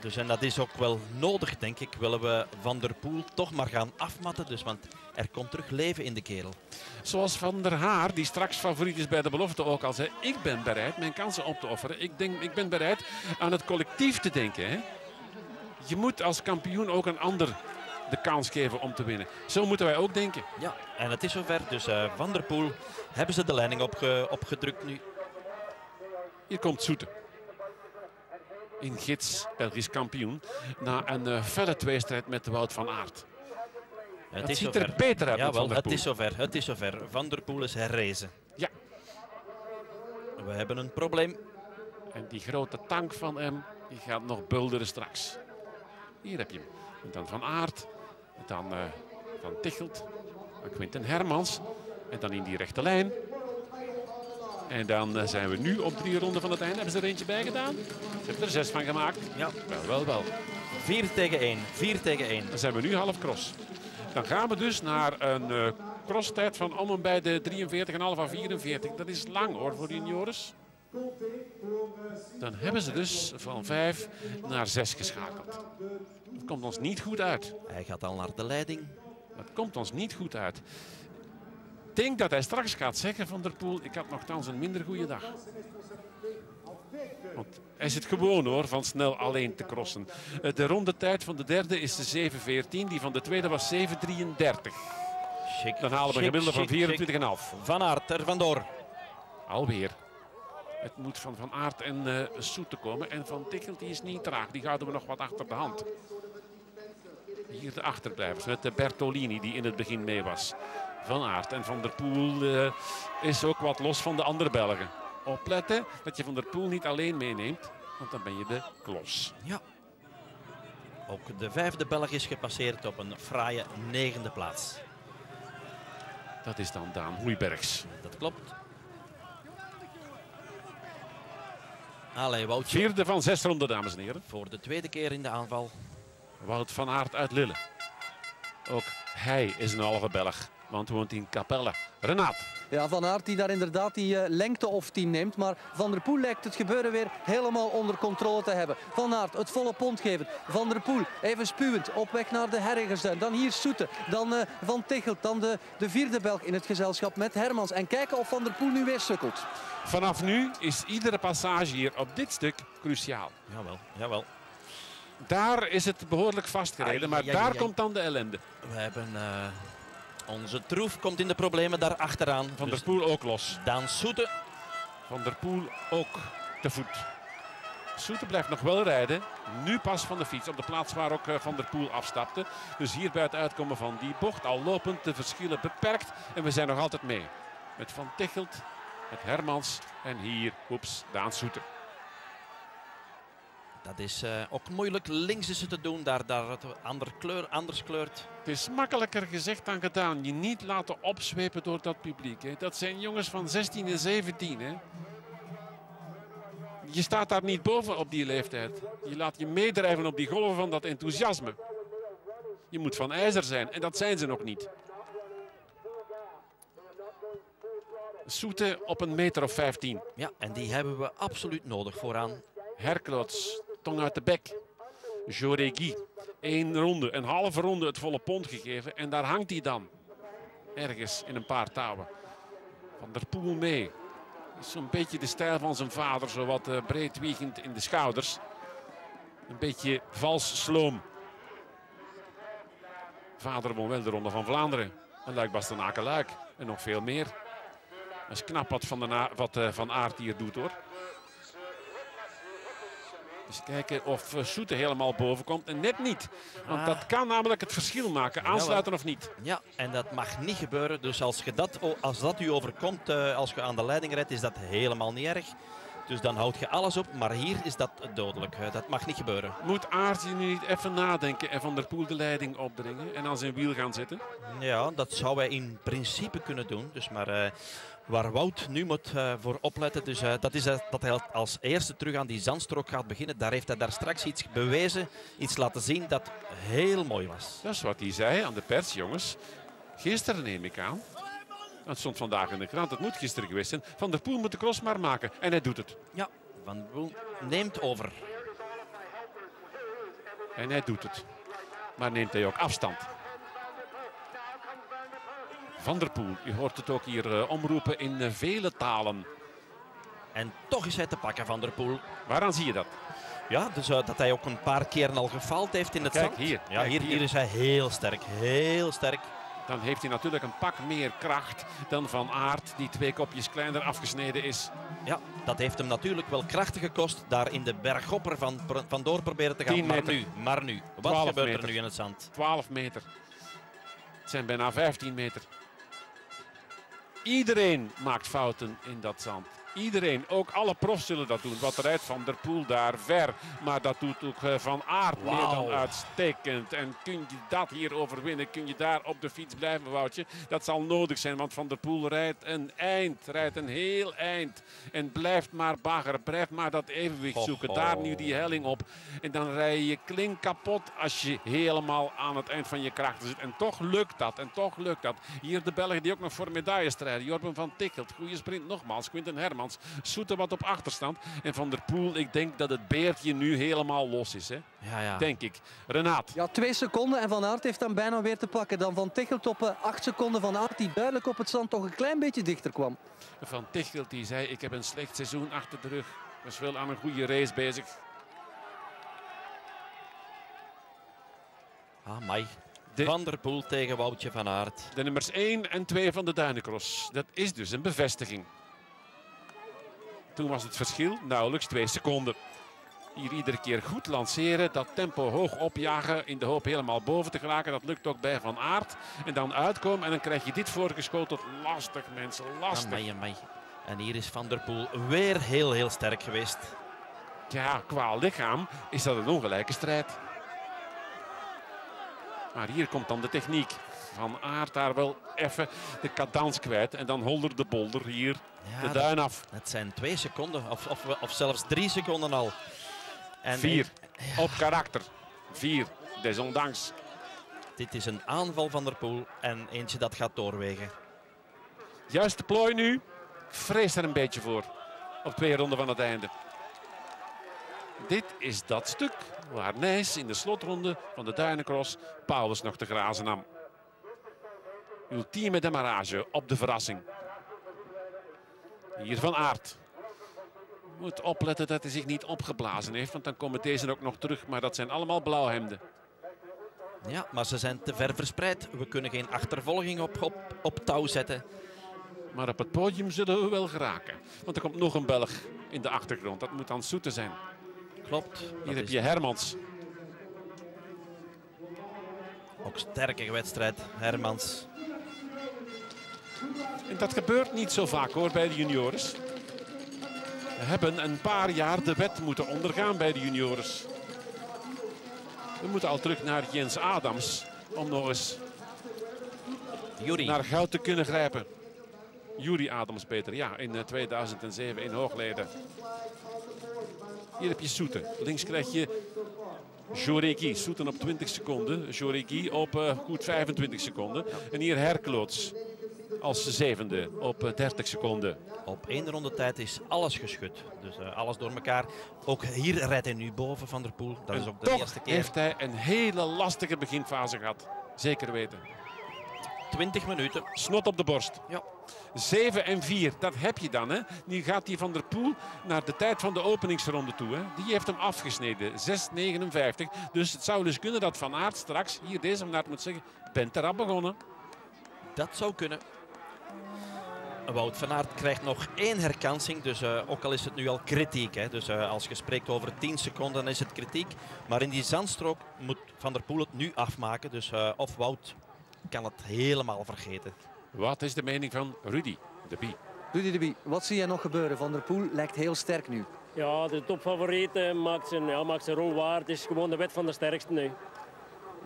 Dus en dat is ook wel nodig, denk ik. Willen we Van der Poel toch maar gaan afmatten. Dus, want er komt terug leven in de kerel. Zoals Van der Haar, die straks favoriet is bij de belofte ook al zei. Ik ben bereid mijn kansen op te offeren. Ik, denk, ik ben bereid aan het collectief te denken. Hè? Je moet als kampioen ook een ander de kans geven om te winnen. Zo moeten wij ook denken. Ja, en het is zover. Dus eh, Van der Poel hebben ze de leiding opge opgedrukt nu. Hier komt Soete. In gids, Belgisch kampioen. Na een uh, felle tweestrijd met Wout van Aert. Het, het ziet zover. er beter uit Jawel, het is zover. Het is zover. Van der Poel is herrezen. Ja. We hebben een probleem. En die grote tank van hem, die gaat nog bulderen straks. Hier heb je hem. En dan Van Aert. En dan uh, Van Tichelt. Dan Quinten Hermans. En dan in die rechte lijn. En dan uh, zijn we nu op drie ronden van het einde. Hebben ze er eentje bij gedaan? Ze hebben er zes van gemaakt. Ja. Wel, wel, wel. 4 tegen 1. 4 tegen 1. Dan zijn we nu half cross. Dan gaan we dus naar een uh, crosstijd van om en bij de 43,5 à 44. Dat is lang hoor voor de juniores. Dan hebben ze dus van 5 naar 6 geschakeld. Dat komt ons niet goed uit. Hij gaat al naar de leiding. Dat komt ons niet goed uit. Ik denk dat hij straks gaat zeggen van der Poel, ik had nogthans een minder goede dag. Want hij zit gewoon hoor, van snel alleen te crossen. Eh, de rondetijd van de derde is de 7.14, die van de tweede was 7.33. Dan halen we een gemiddelde van 24,5. Van Aert er vandoor. Alweer. Het moet van Van Aert en uh, Soete komen. En Van Tichelt die is niet traag. Die houden we nog wat achter de hand. Hier de achterblijvers met de Bertolini die in het begin mee was. Van Aert en Van der Poel uh, is ook wat los van de andere Belgen. Opletten dat je Van der Poel niet alleen meeneemt. Want dan ben je de klos. Ja. Ook de vijfde Belg is gepasseerd op een fraaie negende plaats. Dat is dan Daan Hoeibergs. Dat klopt. Allee, Woutje. Vierde van zes ronden, dames en heren. Voor de tweede keer in de aanval. Wout van Aert uit Lille. Ook hij is een halve Belg, want woont in Capelle. Renaat. Ja, Van Aert die daar inderdaad die uh, lengte of team neemt. Maar Van der Poel lijkt het gebeuren weer helemaal onder controle te hebben. Van Aert het volle pond geven. Van der Poel even spuwend op weg naar de Herrigersduin. Dan hier Soete. Dan uh, Van Tichelt. Dan de, de vierde Belg in het gezelschap met Hermans. En kijken of Van der Poel nu weer sukkelt. Vanaf nu is iedere passage hier op dit stuk cruciaal. Jawel, jawel. Daar is het behoorlijk vastgereden, maar daar komt dan de ellende. We hebben... Uh... Onze troef komt in de problemen daar achteraan. Van der Poel ook los. Daan Soete. Van der Poel ook te voet. Soete blijft nog wel rijden. Nu pas van de fiets op de plaats waar ook Van der Poel afstapte. Dus hier bij het uitkomen van die bocht al lopend de verschillen beperkt. En we zijn nog altijd mee. Met Van Tichelt, met Hermans en hier, oeps, Daan Soete. Dat is uh, ook moeilijk. Links is het te doen, daar, daar het ander kleur, anders kleurt. Het is makkelijker gezegd dan gedaan. Je niet laten opzwepen door dat publiek. Hè. Dat zijn jongens van 16 en 17. Hè. Je staat daar niet boven op die leeftijd. Je laat je meedrijven op die golven van dat enthousiasme. Je moet van ijzer zijn en dat zijn ze nog niet. Soete op een meter of 15. Ja, en die hebben we absoluut nodig vooraan. Herklots, tong uit de bek. Joregui, één ronde, een halve ronde het volle pond gegeven. En daar hangt hij dan. Ergens in een paar touwen. Van der Poel mee. Zo'n beetje de stijl van zijn vader, zo wat uh, breedwiegend in de schouders. Een beetje vals sloom. Vader won wel de Ronde van Vlaanderen. En Luik Bastenaken Luik. En nog veel meer. Dat is knap wat Van, de wat, uh, van Aert hier doet hoor. Dus kijken of uh, Soete helemaal boven komt. En net niet. Want ah. dat kan namelijk het verschil maken. Aansluiten of niet. Ja, en dat mag niet gebeuren. Dus als, je dat, als dat u overkomt uh, als je aan de leiding rijdt, is dat helemaal niet erg. Dus dan houd je alles op. Maar hier is dat dodelijk. Uh, dat mag niet gebeuren. Moet Aartje nu niet even nadenken en Van der Poel de leiding opdringen en aan zijn wiel gaan zitten? Ja, dat zou hij in principe kunnen doen. Dus maar waar Wout nu moet uh, voor opletten. Dus uh, dat is uh, dat hij als eerste terug aan die zandstrook gaat beginnen. Daar heeft hij daar straks iets bewezen, iets laten zien dat heel mooi was. Dat is wat hij zei aan de pers, jongens. Gisteren neem ik aan. Het stond vandaag in de krant, het moet gisteren geweest zijn. Van der Poel moet de cross maar maken en hij doet het. Ja, Van der Poel neemt over. En hij doet het. Maar neemt hij ook afstand. Van der Poel. U hoort het ook hier uh, omroepen in uh, vele talen. En toch is hij te pakken, Van der Poel. Waaraan zie je dat? Ja, dus uh, dat hij ook een paar keer al gefaald heeft in het Kijk, zand. hier. Ja, Kijk, hier, hier is hij heel sterk. Heel sterk. Dan heeft hij natuurlijk een pak meer kracht dan Van Aert, die twee kopjes kleiner afgesneden is. Ja, dat heeft hem natuurlijk wel krachten gekost. Daar in de berghopper van, vandoor proberen te gaan. 10 Maar nu, maar nu. Wat 12 gebeurt meter. er nu in het zand? 12 meter. Het zijn bijna 15 meter. Iedereen maakt fouten in dat zand. Iedereen, ook alle profs zullen dat doen. Wat rijdt Van der Poel daar ver. Maar dat doet ook eh, Van Aert meer dan uitstekend. En kun je dat hier overwinnen? Kun je daar op de fiets blijven, Woutje? Dat zal nodig zijn, want Van der Poel rijdt een eind. Rijdt een heel eind. En blijft maar baggeren. Blijft maar dat evenwicht zoeken. Daar nu die helling op. En dan rij je klink kapot als je helemaal aan het eind van je krachten zit. En toch lukt dat. En toch lukt dat. Hier de Belgen die ook nog voor medailles strijden. Jorben van Tikkelt. Goede sprint nogmaals. Quinten Soete wat op achterstand. En Van der Poel, ik denk dat het beertje nu helemaal los is. Hè? Ja, ja. Denk ik. Renaat. Ja, twee seconden en Van Aert heeft dan bijna weer te pakken. Dan Van Tichelt op acht seconden van Aert die duidelijk op het zand toch een klein beetje dichter kwam. Van Tikkelt die zei ik heb een slecht seizoen achter de rug. Was wel aan een goede race bezig. Ah, mai. De- Van der Poel tegen Woutje van Aert. De nummers 1 en 2 van de Duinencross. Dat is dus een bevestiging. Toen was het verschil nauwelijks 2 seconden. Hier iedere keer goed lanceren, dat tempo hoog opjagen in de hoop helemaal boven te geraken. Dat lukt ook bij Van Aert. En dan uitkomen en dan krijg je dit voorgeschoteld. Lastig mensen, lastig. Amai, amai. En hier is Van der Poel weer heel, heel sterk geweest. Ja, qua lichaam is dat een ongelijke strijd. Maar hier komt dan de techniek. Van Aert daar wel even de cadans kwijt. En dan holder de bolder hier Ja, de duin af. dat zijn twee seconden, of, of, of zelfs drie seconden al. En Vier. Op karakter. Vier. Desondanks. Dit is een aanval van der Poel en eentje dat gaat doorwegen. Juiste plooi nu. Ik vrees er een beetje voor. Op twee ronden van het einde. Dit is dat stuk waar Nijs in de slotronde van de Duinencross Paulus nog te grazen nam. Ultieme demarrage op de verrassing. Hier van Aert. Moet opletten dat hij zich niet opgeblazen heeft, want dan komen deze ook nog terug. Maar dat zijn allemaal blauwhemden. Ja, maar ze zijn te ver verspreid. We kunnen geen achtervolging op, op, op touw zetten. Maar op het podium zullen we wel geraken. Want er komt nog een Belg in de achtergrond. Dat moet dan Soete zijn. Klopt. Hier heb je Hermans. ook sterke wedstrijd. Hermans. En dat gebeurt niet zo vaak hoor bij de juniores. We hebben een paar jaar de wet moeten ondergaan bij de juniores. We moeten al terug naar Jens Adams om nog eens Jury. naar goud te kunnen grijpen. Juri Adams beter, ja, in eh, 2007 in Hoogleden. Hier heb je Soeten. Links krijg je Joregi. Soeten op 20 seconden. Joregi op eh, goed 25 seconden. En hier Herkloots als zevende op eh, 30 seconden. Op één ronde tijd is alles geschud. Dus eh, alles door elkaar. Ook hier rijdt hij nu boven Van der Poel. Dat is ook de toch eerste keer. heeft hij een hele lastige beginfase gehad. Zeker weten. 20 minuten. Snot op de borst. Ja. 7 en 4, dat heb je dan. Hè. Nu gaat hij van der Poel naar de tijd van de openingsronde toe. Hè. Die heeft hem afgesneden. 6,59. Dus het zou dus kunnen dat Van Aert straks, hier deze Van Aert moet zeggen, bent eraan begonnen. Dat zou kunnen. Wout van Aert krijgt nog één herkansing. Dus eh, ook al is het nu al kritiek. Hè, dus eh, als je spreekt over 10 seconden dan is het kritiek. Maar in die zandstrook moet Van der Poel het nu afmaken. Dus eh, of Wout kan het helemaal vergeten. Wat is de mening van Rudy de Bie? Rudy de Bie, wat zie jij nog gebeuren? Van der Poel lijkt heel sterk nu. Ja, de topfavoriet maakt, zijn, ja, maakt zijn rol waar. Het is gewoon de wet van de sterkste nu.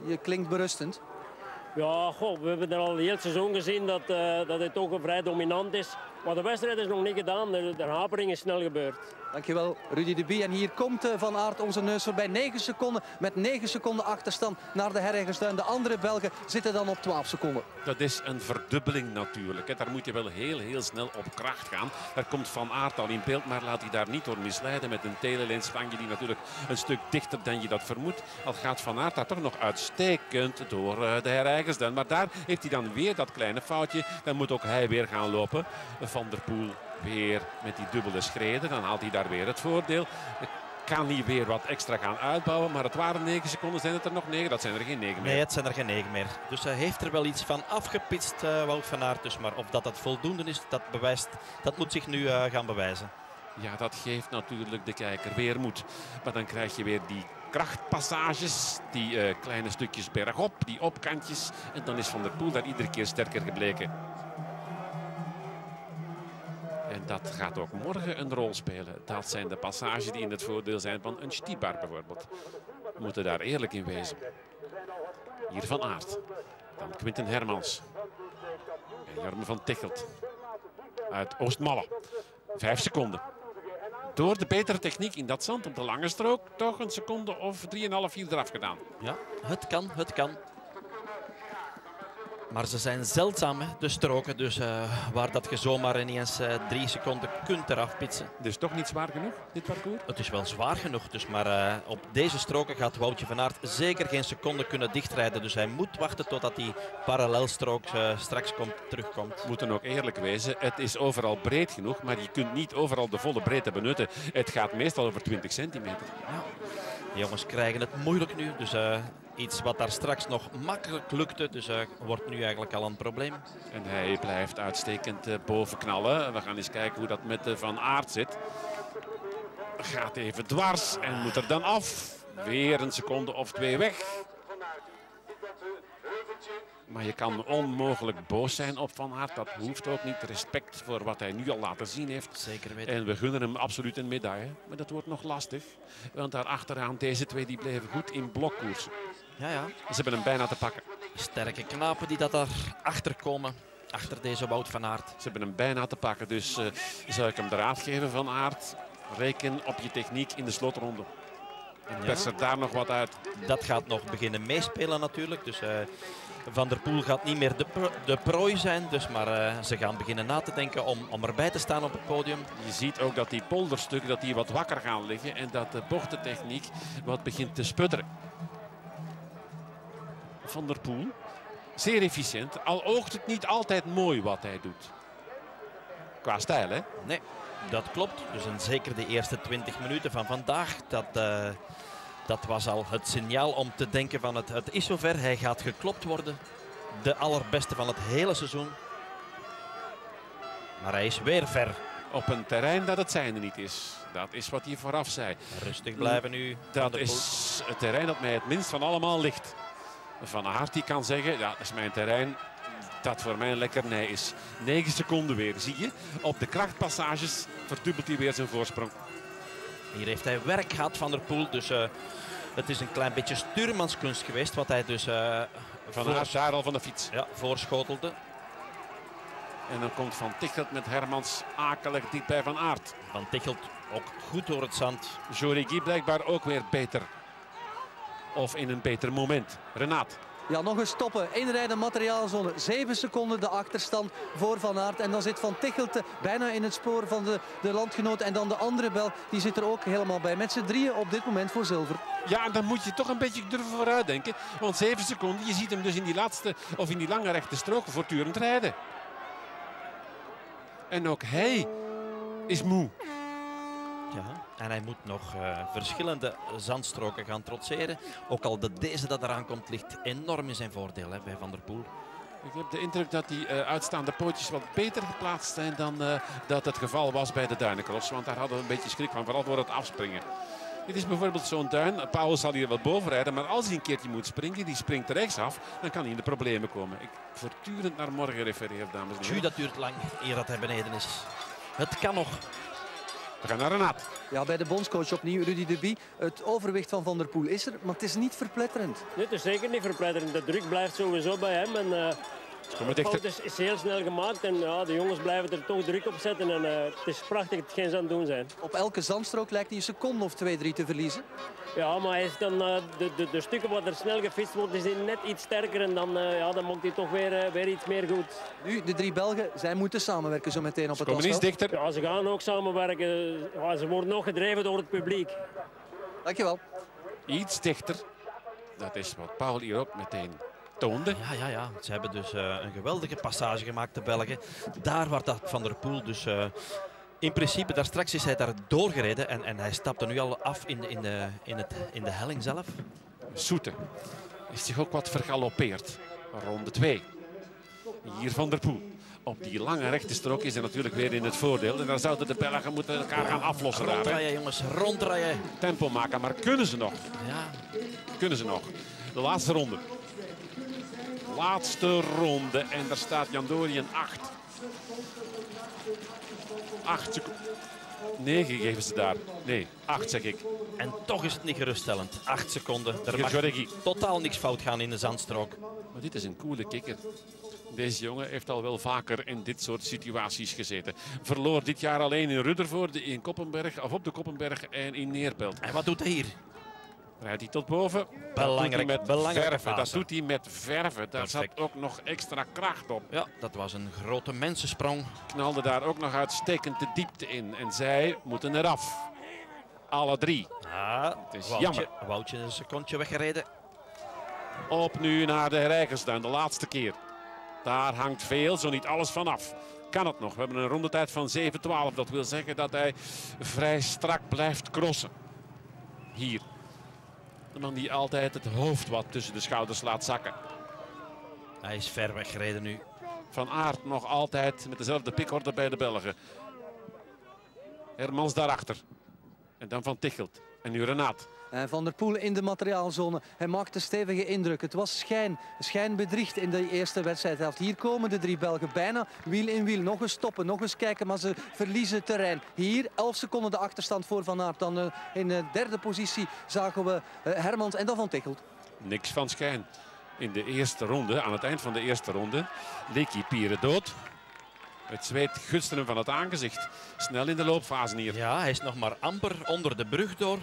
Je klinkt berustend. Ja, goh, we hebben er al heel seizoen gezien dat, eh, dat hij toch vrij dominant is. Maar de wedstrijd is nog niet gedaan. De, de hapering is snel gebeurd. Dankjewel, Rudy de Bie. En hier komt eh, Van Aert onze neus voorbij. 9 seconden met 9 seconden achterstand naar de herregersduin. De andere Belgen zitten dan op 12 seconden. Dat is een verdubbeling natuurlijk. Daar moet je wel heel, heel snel op kracht gaan. Daar komt Van Aert al in beeld, maar laat hij daar niet door misleiden. Met een telelijn sprang je die natuurlijk een stuk dichter dan je dat vermoedt. Al gaat Van Aert daar toch nog uitstekend door eh, de herreigersduin. Maar daar heeft hij dan weer dat kleine foutje. Dan moet ook hij weer gaan lopen. Van der Poel weer met die dubbele schreden. Dan haalt hij daar weer het voordeel. kan hier weer wat extra gaan uitbouwen. Maar het waren 9 seconden. Zijn het er nog 9? Dat zijn er geen 9 meer. Nee, het zijn er geen negen meer. Dus hij heeft er wel iets van afgepitst, eh, Wout van Aert. Dus, maar of dat het voldoende is, dat, bewijst, dat moet zich nu eh, gaan bewijzen. Ja, dat geeft natuurlijk de kijker weer moed. Maar dan krijg je weer die krachtpassages, die eh, kleine stukjes bergop, die opkantjes. En dan is Van der Poel daar iedere keer sterker gebleken. Dat gaat ook morgen een rol spelen. Dat zijn de passages die in het voordeel zijn van een Stibar bijvoorbeeld. We moeten daar eerlijk in wezen. Hier Van Aert. Dan Quinten Hermans. En van Tichelt. Uit Oostmalle. Vijf seconden. Door de betere techniek in dat zand op de lange strook toch een seconde of 3,5, 4 eraf gedaan. Ja, het kan, het kan. Maar ze zijn zeldzaam, hè, de stroken. Dus eh, waar dat je zomaar ineens eh, drie seconden kunt eraf pitsen. Dus toch niet zwaar genoeg, dit parcours? Het is wel zwaar genoeg, dus, maar eh, op deze stroken gaat Woutje van Aert zeker geen seconde kunnen dichtrijden. Dus hij moet wachten totdat die parallelstrook straks komt, terugkomt. We moeten ook eerlijk wezen, het is overal breed genoeg, maar je kunt niet overal de volle breedte benutten. Het gaat meestal over 20 centimeter. De jongens krijgen het moeilijk nu, dus iets wat daar straks nog makkelijk lukte, dus eh, wordt nu eigenlijk al een probleem. En hij blijft uitstekend eh, boven knallen. We gaan eens kijken hoe dat met eh, Van Aert zit. Gaat even dwars en moet er dan af. Weer een seconde of twee weg. Maar je kan onmogelijk boos zijn op Van Aert. Dat hoeft ook niet. Respect voor wat hij nu al laten zien heeft. Zeker weten. En we gunnen hem absoluut een medaille. Maar dat wordt nog lastig. Want daar achteraan, deze twee die bleven goed in blokkoersen. Ja, ja. Ze hebben hem bijna te pakken. Sterke knapen die dat daarachter komen. Achter deze Wout van Aert. Ze hebben hem bijna te pakken. Dus eh, zou ik hem de raad geven van Aert. Reken op je techniek in de slotronde. En pers er daar nog wat uit. Dat gaat nog beginnen meespelen natuurlijk. Dus eh, Van der Poel gaat niet meer de, pro- de prooi zijn. Dus, maar eh, ze gaan beginnen na te denken om, om erbij te staan op het podium. Je ziet ook dat die polderstukken dat die wat wakker gaan liggen. En dat de bochtentechniek wat begint te sputteren. Van der Poel. Zeer efficiënt. Al oogt het niet altijd mooi wat hij doet. Qua stijl, hè? Nee, dat klopt. Dus en zeker de eerste 20 minuten van vandaag, dat, eh, dat was al het signaal om te denken van het, het is zover. Hij gaat geklopt worden. De allerbeste van het hele seizoen. Maar hij is weer ver. Op een terrein dat het zijnde niet is. Dat is wat hij vooraf zei. Rustig blijven nu. Dat is het terrein dat mij het minst van allemaal ligt. Van Aert die kan zeggen, ja, dat is mijn terrein dat voor mij een lekkernij is. 9 seconden weer, zie je. Op de krachtpassages verdubbelt hij weer zijn voorsprong. Hier heeft hij werk gehad van der Poel. Dus eh, het is een klein beetje stuurmanskunst geweest. Wat hij dus eh, Van Aert daar al van de fiets. ja, voorschotelde. En dan komt Van Tichelt met Hermans akelig diep bij Van Aert. Van Tichelt ook goed door het zand. Jorigi blijkbaar ook weer beter. Of in een beter moment. Renaat. Ja, nog eens stoppen. Inrijden materiaalzone. 7 seconden de achterstand voor Van Aert. En dan zit Van Tichelt eh, bijna in het spoor van de, de landgenoot. En dan de andere bel, die zit er ook helemaal bij. Met z'n drieën op dit moment voor zilver. Ja, en dan moet je toch een beetje durven vooruitdenken. Want 7 seconden, je ziet hem dus in die laatste of in die lange rechte strook voortdurend rijden. En ook hij is moe. Ja, en hij moet nog eh, verschillende zandstroken gaan trotseren. Ook al de deze dat eraan komt, ligt enorm in zijn voordeel hè, bij Van der Poel. Ik heb de indruk dat die eh, uitstaande pootjes wat beter geplaatst zijn dan eh, dat het geval was bij de duinencross. Want daar hadden we een beetje schrik van, vooral voor het afspringen. Dit is bijvoorbeeld zo'n duin. Paul zal hier wel boven rijden, maar als hij een keertje moet springen, die springt rechtsaf, dan kan hij in de problemen komen. Ik voortdurend naar morgen refereer, dames en Tju, heren. dat duurt lang eer dat hij beneden is. Het kan nog. We gaan naar Renaat. Ja, bij de bondscoach opnieuw, Rudy de Bie. Het overwicht van Van der Poel is er, maar het is niet verpletterend. Nee, het is zeker niet verpletterend. De druk blijft sowieso bij hem. En, eh, de dichter. fout is, is heel snel gemaakt. En ja, de jongens blijven er toch druk op zetten. En eh, het is prachtig hetgeen ze aan het doen zijn. Op elke zandstrook lijkt hij een seconde of twee, drie te verliezen. Ja, maar hij is dan, eh, de, de, de stukken wat er snel gefist wordt, is hij net iets sterker. En dan, eh, ja, dan maakt hij toch weer, weer iets meer goed. Nu, de drie Belgen, zij moeten samenwerken zo meteen op het asfalt. dichter. Ja, ze gaan ook samenwerken. Ja, ze worden nog gedreven door het publiek. Dankjewel. Iets dichter. Dat is wat Paul hier ook meteen toonde. Ja, ja, ja. Ze hebben dus eh, een geweldige passage gemaakt, de Belgen. Daar waar dat Van der Poel dus eh, In principe, daar straks is hij daar doorgereden en, en hij stapte nu al af in, de- in, de, in, het, in de helling zelf. Soete is zich ook wat vergalopeerd. Ronde 2. Hier Van der Poel. Op die lange rechte strook is hij natuurlijk weer in het voordeel. En dan zouden de Belgen moeten elkaar gaan aflossen daar. Ronddraaien jongens, ronddraaien. Tempo maken, maar kunnen ze nog? Ja, Kunnen ze nog? De laatste ronde. Laatste ronde en daar staat Jandori een 8. 8 seconden. 9 geven ze daar. Nee, 8 zeg ik. en toch is het niet geruststellend. Acht seconden. Er mag Joregi. totaal niks fout gaan in de zandstrook. Maar dit is een coole kikker. Deze jongen heeft al wel vaker in dit soort situaties gezeten. Verloor dit jaar alleen in Ruddervoorde, in Koppenberg, of op de Koppenberg en in Neerpelt. En wat doet hij hier? Rijdt hij tot boven. Dat Belangrijk, met verven. Dat doet hij met verven. Daar Perfect. zat ook nog extra kracht op. Ja, dat was een grote mensensprong. Knalde daar ook nog uitstekend de diepte in. En zij moeten eraf. Alle drie. Ah, is Woutje, jammer. Woutje een secondje weggereden. Op nu naar de Rijkersduin, de laatste keer. Daar hangt veel, zo niet alles vanaf. Kan het nog? We hebben een rondetijd van 7-12. Dat wil zeggen dat hij vrij strak blijft crossen. Hier. Die altijd het hoofd wat tussen de schouders laat zakken. Hij is ver weggereden nu. Van Aert nog altijd met dezelfde pikorde bij de Belgen. Hermans daarachter. En dan Van Tichelt. En nu Renaat. En Van der Poel in de materiaalzone. Hij maakte stevige indruk. Het was schijn. Schijn bedriegt in de eerste wedstrijdhelft. Hier komen de drie Belgen bijna wiel in wiel. Nog eens stoppen, nog eens kijken, maar ze verliezen terrein. Hier 11 seconden de achterstand voor Van Aert. Dan eh, in de derde positie zagen we eh, Hermans en dan Van Tichelt. Niks van schijn. In de eerste ronde, aan het eind van de eerste ronde, leek hij Pieren dood. Het zweet gutste hem van het aangezicht. Snel in de loopfase hier. Ja, hij is nog maar amper onder de brug door.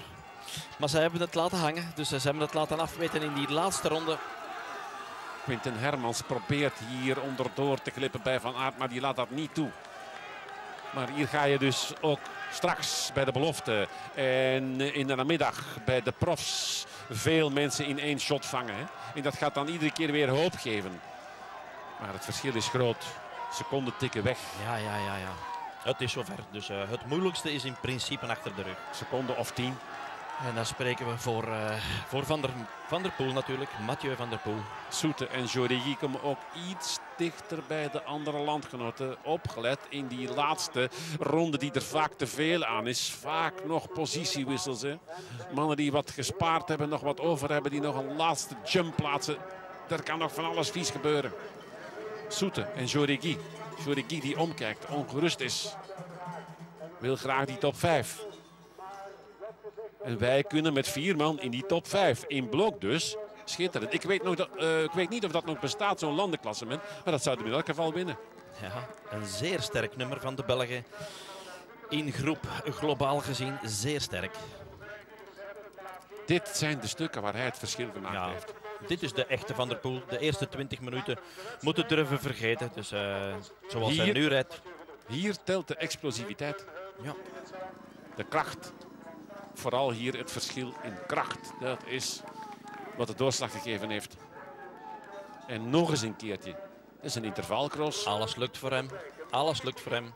Maar ze hebben het laten hangen. Dus ze hebben het laten afweten in die laatste ronde. Quinten Hermans probeert hier onderdoor te glippen bij Van Aert, maar die laat dat niet toe. Maar hier ga je dus ook straks bij de belofte en in de namiddag bij de profs veel mensen in één shot vangen. Hè? En dat gaat dan iedere keer weer hoop geven. Maar het verschil is groot. Seconden tikken weg. Ja, ja, ja, ja. Het is zover. Dus eh, het moeilijkste is in principe achter de rug. Seconde of tien. En dan spreken we voor, eh, voor van, der, van der Poel natuurlijk. Mathieu van der Poel. Soete en Jorigi komen ook iets dichter bij de andere landgenoten. Opgelet in die laatste ronde die er vaak te veel aan is. Vaak nog positiewissels. Hè. Mannen die wat gespaard hebben, nog wat over hebben, die nog een laatste jump plaatsen. Er kan nog van alles vies gebeuren. Soete en Jorigi. Jorigi die omkijkt, ongerust is. Wil graag die top 5. En wij kunnen met vier man in die top 5. In blok dus. Schitterend. Ik weet, nog dat, eh, ik weet niet of dat nog bestaat, zo'n landenklassement. Maar dat zouden we in elk geval winnen. Ja, een zeer sterk nummer van de Belgen. In groep, globaal gezien, zeer sterk. Dit zijn de stukken waar hij het verschil gemaakt Ja, heeft. dit is de echte Van der Poel. De eerste 20 minuten moeten durven vergeten. Dus eh, zoals hij nu rijdt. Hier telt de explosiviteit. Ja. De kracht. Vooral hier het verschil in kracht. Dat is wat de doorslag gegeven heeft. En nog eens een keertje. Het is een intervalcross. Alles lukt voor hem. Alles lukt voor hem.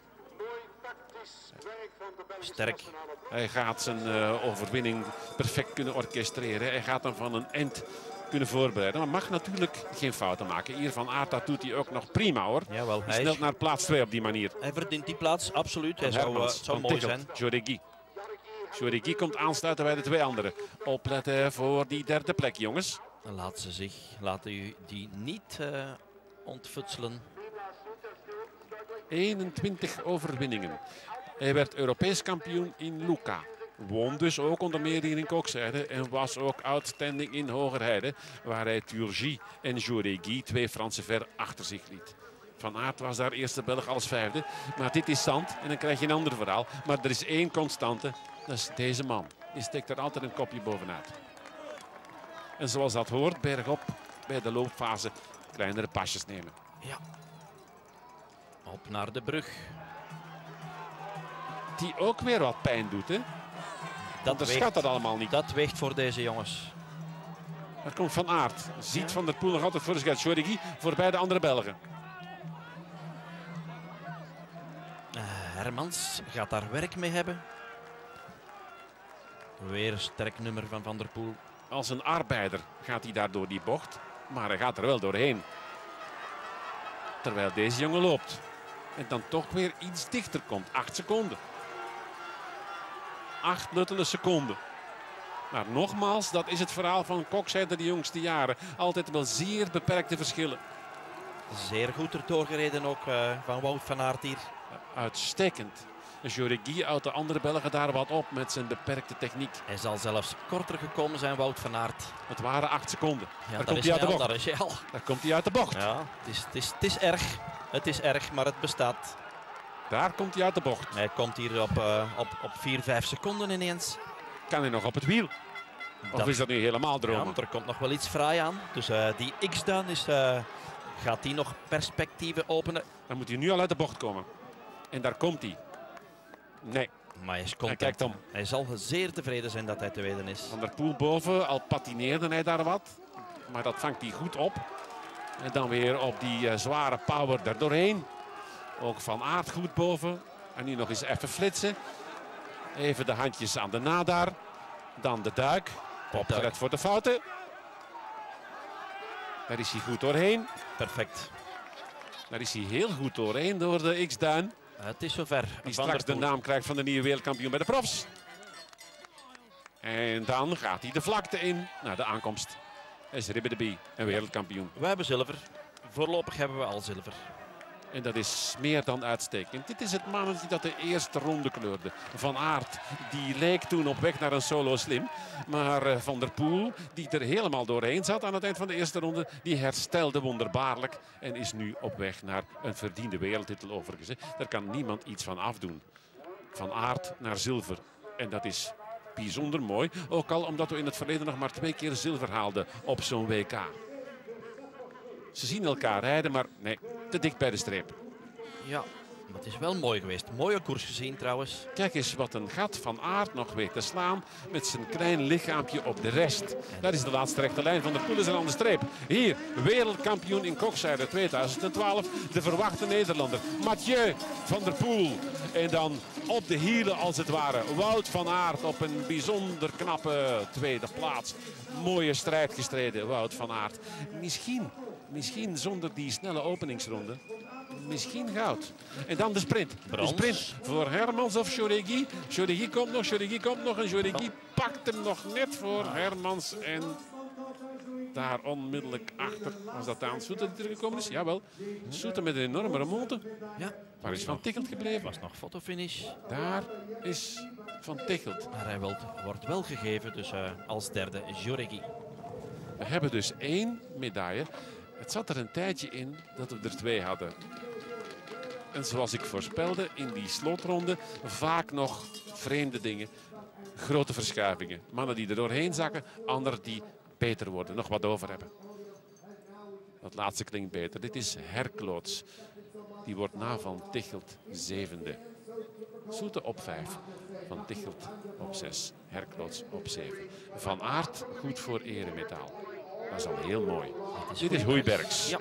Sterk. Hij gaat zijn eh, overwinning perfect kunnen orchestreren. Hij gaat hem van een end kunnen voorbereiden. Maar mag natuurlijk geen fouten maken. Hier van Aert, dat doet hij ook nog prima hoor. Jawel, Hij snelt naar plaats 2 op die manier. hij verdient die plaats, absoluut. Hij zou, het zou mooi zijn. Joregi. Joregi komt aansluiten bij de twee anderen. Opletten voor die derde plek, jongens. Dan laat ze zich, laten u die niet eh, ontfutselen. 21 overwinningen. Hij werd Europees kampioen in Luca. Won dus ook onder meer hier in Kokzijde en was ook outstanding in Hogerheide, waar hij Turgy en Joregi, twee Franse ver, achter zich liet. Van Aert was daar eerste Belg als vijfde, maar dit is zand en dan krijg je een ander verhaal. Maar er is één constante, dat is deze man. Die steekt er altijd een kopje bovenuit. En zoals dat hoort, bergop, bij de loopfase, kleinere pasjes nemen. Ja. Op naar de brug. Die ook weer wat pijn doet, hè? Dat Onderschat weegt, dat allemaal niet. dat weegt voor deze jongens. Er komt Van Aert. Ziet Van der Poel nog altijd voor zich uit. Jorigi voorbij de andere Belgen. Eh, Hermans gaat daar werk mee hebben. Weer een sterk nummer van Van der Poel. Als een arbeider gaat hij daar door die bocht. Maar hij gaat er wel doorheen. Terwijl deze jongen loopt. En dan toch weer iets dichter komt. Acht seconden. Acht luttele seconden. Maar nogmaals, dat is het verhaal van Kokzijde de jongste jaren. Altijd wel zeer beperkte verschillen. Zeer goed erdoor gereden ook uh, van Wout van Aert hier. Uitstekend. Guy uit de andere Belgen daar wat op met zijn beperkte techniek. Hij zal zelfs korter gekomen zijn, Wout van Aert. Het waren acht seconden. Ja, daar komt hij uit de bocht. Daar, is al. daar komt hij uit de bocht. Ja, het is, het, is, het is erg. Het is erg, maar het bestaat. Daar komt hij uit de bocht. Hij komt hier op, uh, op, op 4, 5 seconden ineens. Kan hij nog op het wiel? Of dat, is dat nu helemaal dromen? Ja, er komt nog wel iets fraai aan. Dus uh, die X-Down is... Uh, gaat die nog perspectieven openen? Dan moet hij nu al uit de bocht komen. En daar komt hij. Nee. Maar hij is content. Hij kijkt om. Hij zal zeer tevreden zijn dat hij tweede is. Van der Poel boven, al patineerde hij daar wat. Maar dat vangt hij goed op. En dan weer op die uh, zware power er doorheen. Ook Van Aert goed boven. En nu nog eens even flitsen. Even de handjes aan de nadar. Dan de duik. Opgelet voor de fouten. Daar is hij goed doorheen. Perfect. Daar is hij heel goed doorheen door de X-duin. Het is zover. Die straks de naam krijgt van de nieuwe wereldkampioen bij de profs. En dan gaat hij de vlakte in naar de aankomst. Is Ribbe de Bie, een wereldkampioen. We hebben zilver. Voorlopig hebben we al zilver. En dat is meer dan uitstekend. Dit is het mannetje dat de eerste ronde kleurde. Van Aert, die leek toen op weg naar een solo slim. Maar uh, Van der Poel, die er helemaal doorheen zat aan het eind van de eerste ronde, die herstelde wonderbaarlijk. En is nu op weg naar een verdiende wereldtitel overigens. Daar kan niemand iets van afdoen. Van Aert naar zilver. En dat is bijzonder mooi. Ook al omdat we in het verleden nog maar twee keer zilver haalden op zo'n WK. Ze zien elkaar rijden, maar nee, te dicht bij de streep. Ja, het is wel mooi geweest. Mooie koers gezien trouwens. Kijk eens wat een gat van aard nog weet te slaan met zijn klein lichaampje op de rest. Dat is de laatste rechte lijn van de Poel is aan de streep. Hier, wereldkampioen in kokzijde 2012. De verwachte Nederlander Mathieu van der Poel. En dan op de hielen als het ware. Wout van Aert op een bijzonder knappe tweede plaats. Mooie strijd gestreden, Wout van Aert. Misschien misschien zonder die snelle openingsronde. Misschien goud. En dan de sprint. Brons. De sprint voor Hermans of Choregi. Choregi komt nog, Choregi komt nog. En Choregi pakt hem nog net voor Hermans. En daar onmiddellijk achter, als dat aan Soete teruggekomen is. Jawel, Soete met een enorme remonte. Ja. Waar is Van Tichelt gebleven? was nog fotofinish. Daar is Van Tichelt. Maar hij wordt wel gegeven, dus uh, als derde Joregi. We hebben dus één medaille. Het zat er een tijdje in dat we er twee hadden. En zoals ik voorspelde in die slotronde, vaak nog vreemde dingen. Grote verschuivingen. Mannen die er doorheen zakken, anderen die beter worden, nog wat over hebben. Dat laatste klinkt beter. Dit is Herkloots. Die wordt na Van Tichelt zevende. Soete op vijf. Van Tichelt op zes. Herkloots op zeven. Van Aert goed voor eremetaal. Dat is al heel mooi. Is Dit is Hoeibergs. Ja.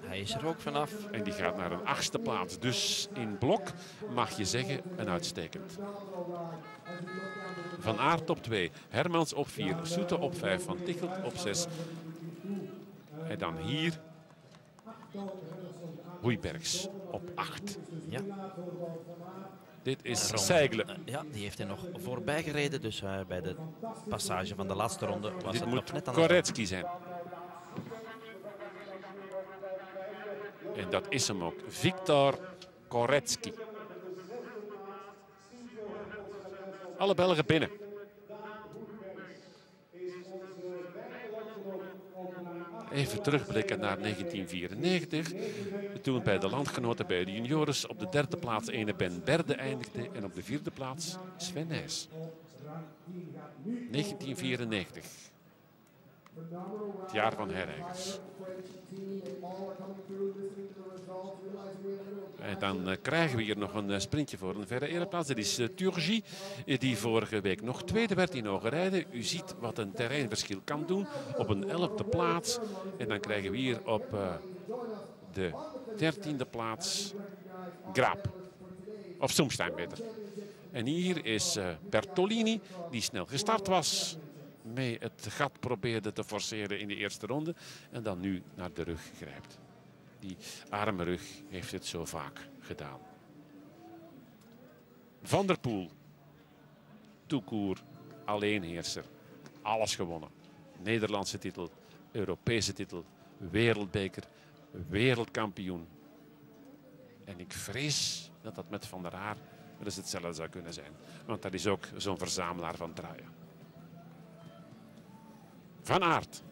Hij is er ook vanaf. En die gaat naar een achtste plaats. Dus in blok mag je zeggen een uitstekend. Van Aert op 2, Hermans op 4, Soete op 5, Van Tichelt op 6. En dan hier Hoeibergs op 8. Ja. Dit is Seigelen. Ja, die heeft hij nog voorbij gereden. Dus uh, bij de passage van de laatste ronde was Dit het moet nog net aan Koretsky zijn. En dat is hem ook. Viktor Koretsky. Alle Belgen binnen. Even terugblikken naar 1994. Toen bij de landgenoten bij de juniores op de derde plaats ene Ben Berde eindigde. En op de vierde plaats Sven Nijs. 1994. Het jaar van Herreigers. En dan uh, krijgen we hier nog een uh, sprintje voor een verre ereplaats. Dat is uh, Turgi, die vorige week nog tweede werd in Hogerijden. U ziet wat een terreinverschil kan doen op een elfde plaats. En dan krijgen we hier op de dertiende plaats Graap. Of Soemstein beter. En hier is Bertolini, die snel gestart was. Mee het gat probeerde te forceren in de eerste ronde. En dan nu naar de rug grijpt. Die arme rug heeft het zo vaak gedaan. Van der Poel. Toekoer. Alleenheerser. Alles gewonnen. Nederlandse titel. Europese titel. Wereldbeker. Wereldkampioen. En ik vrees dat dat met Van der Haar wel eens hetzelfde zou kunnen zijn. Want dat is ook zo'n verzamelaar van draaien. Van Aert.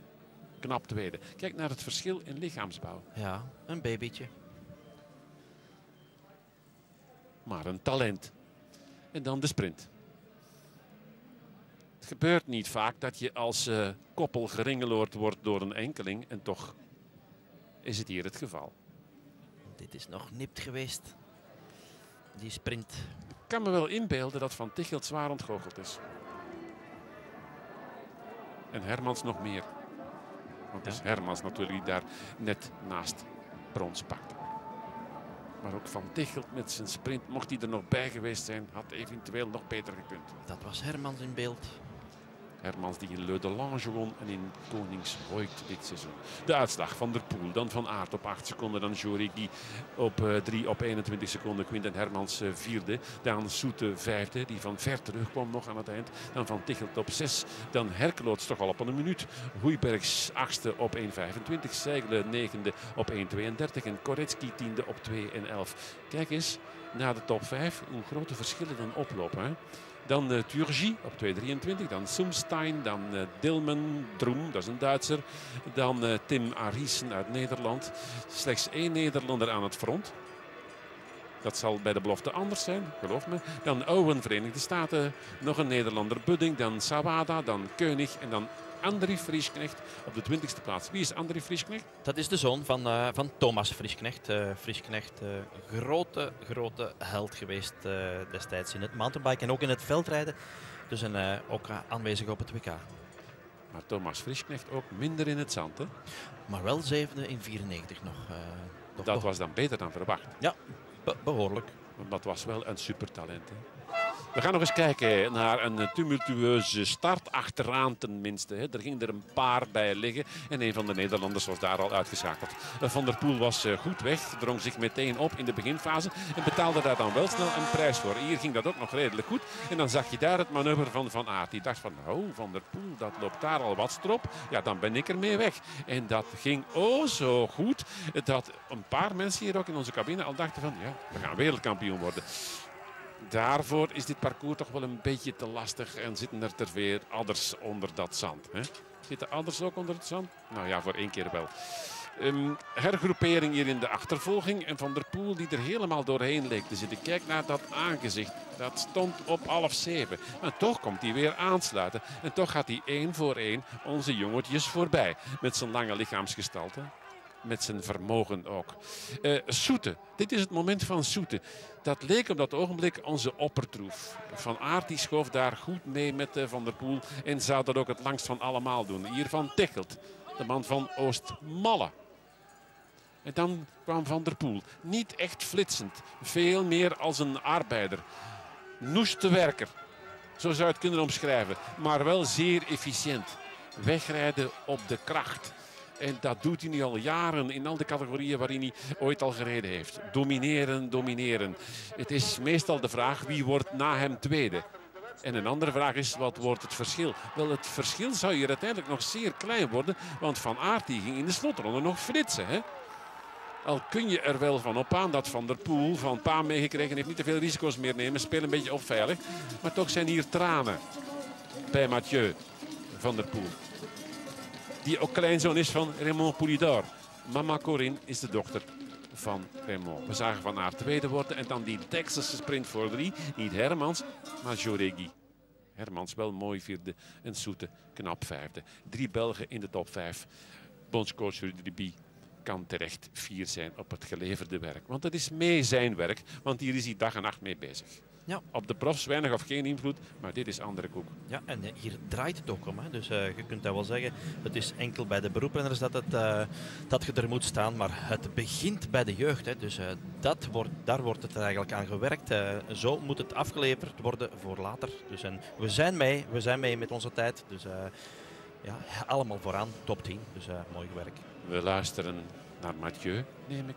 Knap tweede. Kijk naar het verschil in lichaamsbouw. Ja, een babytje. Maar een talent. En dan de sprint. Het gebeurt niet vaak dat je als uh, koppel geringeloord wordt door een enkeling. En toch is het hier het geval. Dit is nog nipt geweest. Die sprint. Ik kan me wel inbeelden dat Van Tichelt zwaar ontgoocheld is. En Hermans nog meer. Want het is Hermans natuurlijk die daar net naast brons pakte. Maar ook Van Tichelt met zijn sprint, mocht hij er nog bij geweest zijn, had eventueel nog beter gekund. Dat was Hermans in beeld. Hermans die in Le won en in Koningshoit dit seizoen. De uitslag van der Poel, dan Van Aert op 8 seconden, dan Jorigi op uh, 3 op 21 seconden, Quinten Hermans uh, vierde, dan Soete vijfde, die van ver terugkwam nog aan het eind, dan Van Tichelt op 6, dan Herkeloots toch al op een minuut, Hoeibergs achtste op 1,25, Seigelen negende op 1,32 en Koretsky tiende op 2 en 11. Kijk eens, na de top 5, hoe grote verschillen dan oplopen. Hè? Dan uh, Turgi op 2,23. Dan Sumstein. Dan uh, Dilman Droem, dat is een Duitser. Dan uh, Tim Arissen uit Nederland. Slechts één Nederlander aan het front. Dat zal bij de belofte anders zijn, geloof me. Dan Owen, Verenigde Staten. Nog een Nederlander, Budding. Dan Sawada, dan Keunig en dan André Friesknecht op de 20ste plaats. Wie is André Friesknecht? Dat is de zoon van, uh, van Thomas Friesknecht. Uh, Friesknecht, uh, grote, grote held geweest destijds in het mountainbiken en ook in het veldrijden. Dus een, ook aanwezig op het WK. Maar Thomas Friesknecht ook minder in het zand, hè? Maar wel zevende in 94 nog. dat was dan beter dan verwacht. Ja, be behoorlijk. Want dat was wel een supertalent, hè? We gaan nog eens kijken naar een tumultueuze start. Achteraan tenminste. Er ging er een paar bij liggen. En een van de Nederlanders was daar al uitgeschakeld. Van der Poel was eh, goed weg. Drong zich meteen op in de beginfase. En betaalde daar dan wel snel een prijs voor. Hier ging dat ook nog redelijk goed. En dan zag je daar het manoeuvre van Van Aert. Die dacht van, oh, Van der Poel, dat loopt daar al wat strop. Ja, dan ben ik ermee weg. En dat ging oh zo goed. Dat een paar mensen hier ook in onze cabine al dachten van, ja, we gaan wereldkampioen worden daarvoor is dit parcours toch wel een beetje te lastig en zitten er ter weer adders onder dat zand. Hè? Zitten adders ook onder het zand? Nou ja, voor één keer wel. Um, hergroepering hier in de achtervolging. En Van der Poel die er helemaal doorheen leek te zitten. Kijk naar dat aangezicht. Dat stond op half zeven. Maar toch komt hij weer aansluiten. En toch gaat hij één voor één onze jongetjes voorbij. Met zijn lange lichaamsgestalte met zijn vermogen ook. Uh, Soete, dit is het moment van Soete. Dat leek op dat ogenblik onze oppertroef. Van Aert die schoof daar goed mee met uh, Van der Poel en zou dat ook het langst van allemaal doen. Hier van Tichelt, de man van Oostmalle. En dan kwam Van der Poel. Niet echt flitsend, veel meer als een arbeider. Noeste werker, zo zou je het kunnen omschrijven. Maar wel zeer efficiënt. Wegrijden op de kracht. En dat doet hij nu al jaren in al de categorieën waarin hij ooit al gereden heeft. Domineren, domineren. Het is meestal de vraag wie wordt na hem tweede. En een andere vraag is, wat wordt het verschil? Wel, het verschil zou hier uiteindelijk nog zeer klein worden. Want Van Aert die ging in de slotronde nog flitsen. Hè? Al kun je er wel van op aan dat Van der Poel van Pa meegekregen heeft. Niet te veel risico's meer nemen. Speel een beetje op veilig. Maar toch zijn hier tranen bij Mathieu van der Poel die ook kleinzoon is van Raymond Poulidor. Mama Corinne is de dochter van Raymond. We zagen Van Aert tweede worden en dan die Texas sprint voor drie. Niet Hermans, maar Joregi. Hermans wel mooi vierde en Soete knap vijfde. Drie Belgen in de top vijf. Bondscoach Rudy kan terecht fier zijn op het geleverde werk. Want het is mee zijn werk, want hier is hij dag en nacht mee bezig. Ja. Op de profs weinig of geen invloed, maar dit is andere koek. Ja, en hier draait het ook om. Hè. Dus eh, je kunt dat wel zeggen. Het is enkel bij de beroepsrenners dat, het, eh, dat je er moet staan. Maar het begint bij de jeugd. Hè. Dus eh, dat wordt, daar wordt het eigenlijk aan gewerkt. Zo moet het afgeleverd worden voor later. Dus, en we zijn mee. We zijn mee met onze tijd. Dus ja, allemaal vooraan. Top 10. Dus mooi werk. We luisteren naar Mathieu, neem ik.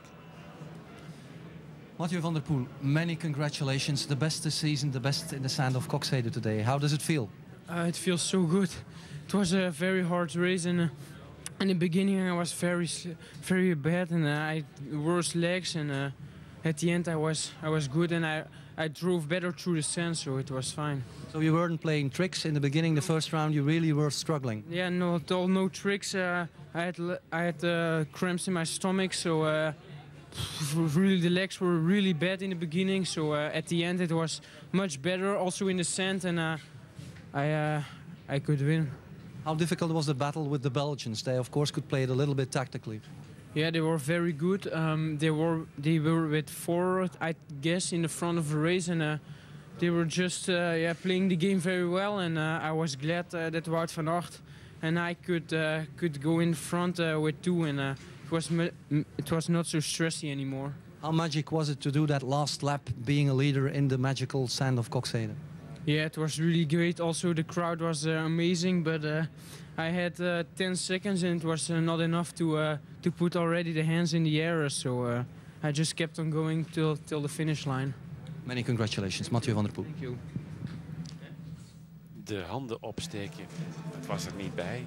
Mathieu van der Poel, many congratulations. The best this season, the best in the sand of Coxheide today. How does it feel? Uh, it feels so good. It was a very hard race, and uh, in the beginning I was very, s- very bad, and uh, I worse legs, and uh, at the end I was, I was good, and I, I drove better through the sand, so it was fine. So you weren't playing tricks in the beginning, the first round. You really were struggling. Yeah, no, at all, no tricks. Uh, I had, I had uh, cramps in my stomach, so uh, really the legs were really bad in the beginning. So uh, at the end it was much better, also in the sand, and uh, I, uh, I could win. How difficult was the battle with the Belgians? They, of course, could play it a little bit tactically. Yeah, they were very good. Um, they were they were with four, I guess, in the front of the race, and uh, they were just uh, yeah playing the game very well. And uh, I was glad uh, that Wout van Aert and I could uh, could go in front uh, with two, and it was it was not so stressy anymore. How magic was it to do that last lap, being a leader in the magical sand of Coxheide? Yeah, it was really great. Also, the crowd was uh, amazing, but uh, I had uh, 10 seconds and it was uh, not enough to uh, to put already the hands in the air. So uh, I just kept on going till till the finish line. Many congratulations, Mathieu van der Poel. Thank you. De handen opsteken, het was er niet bij.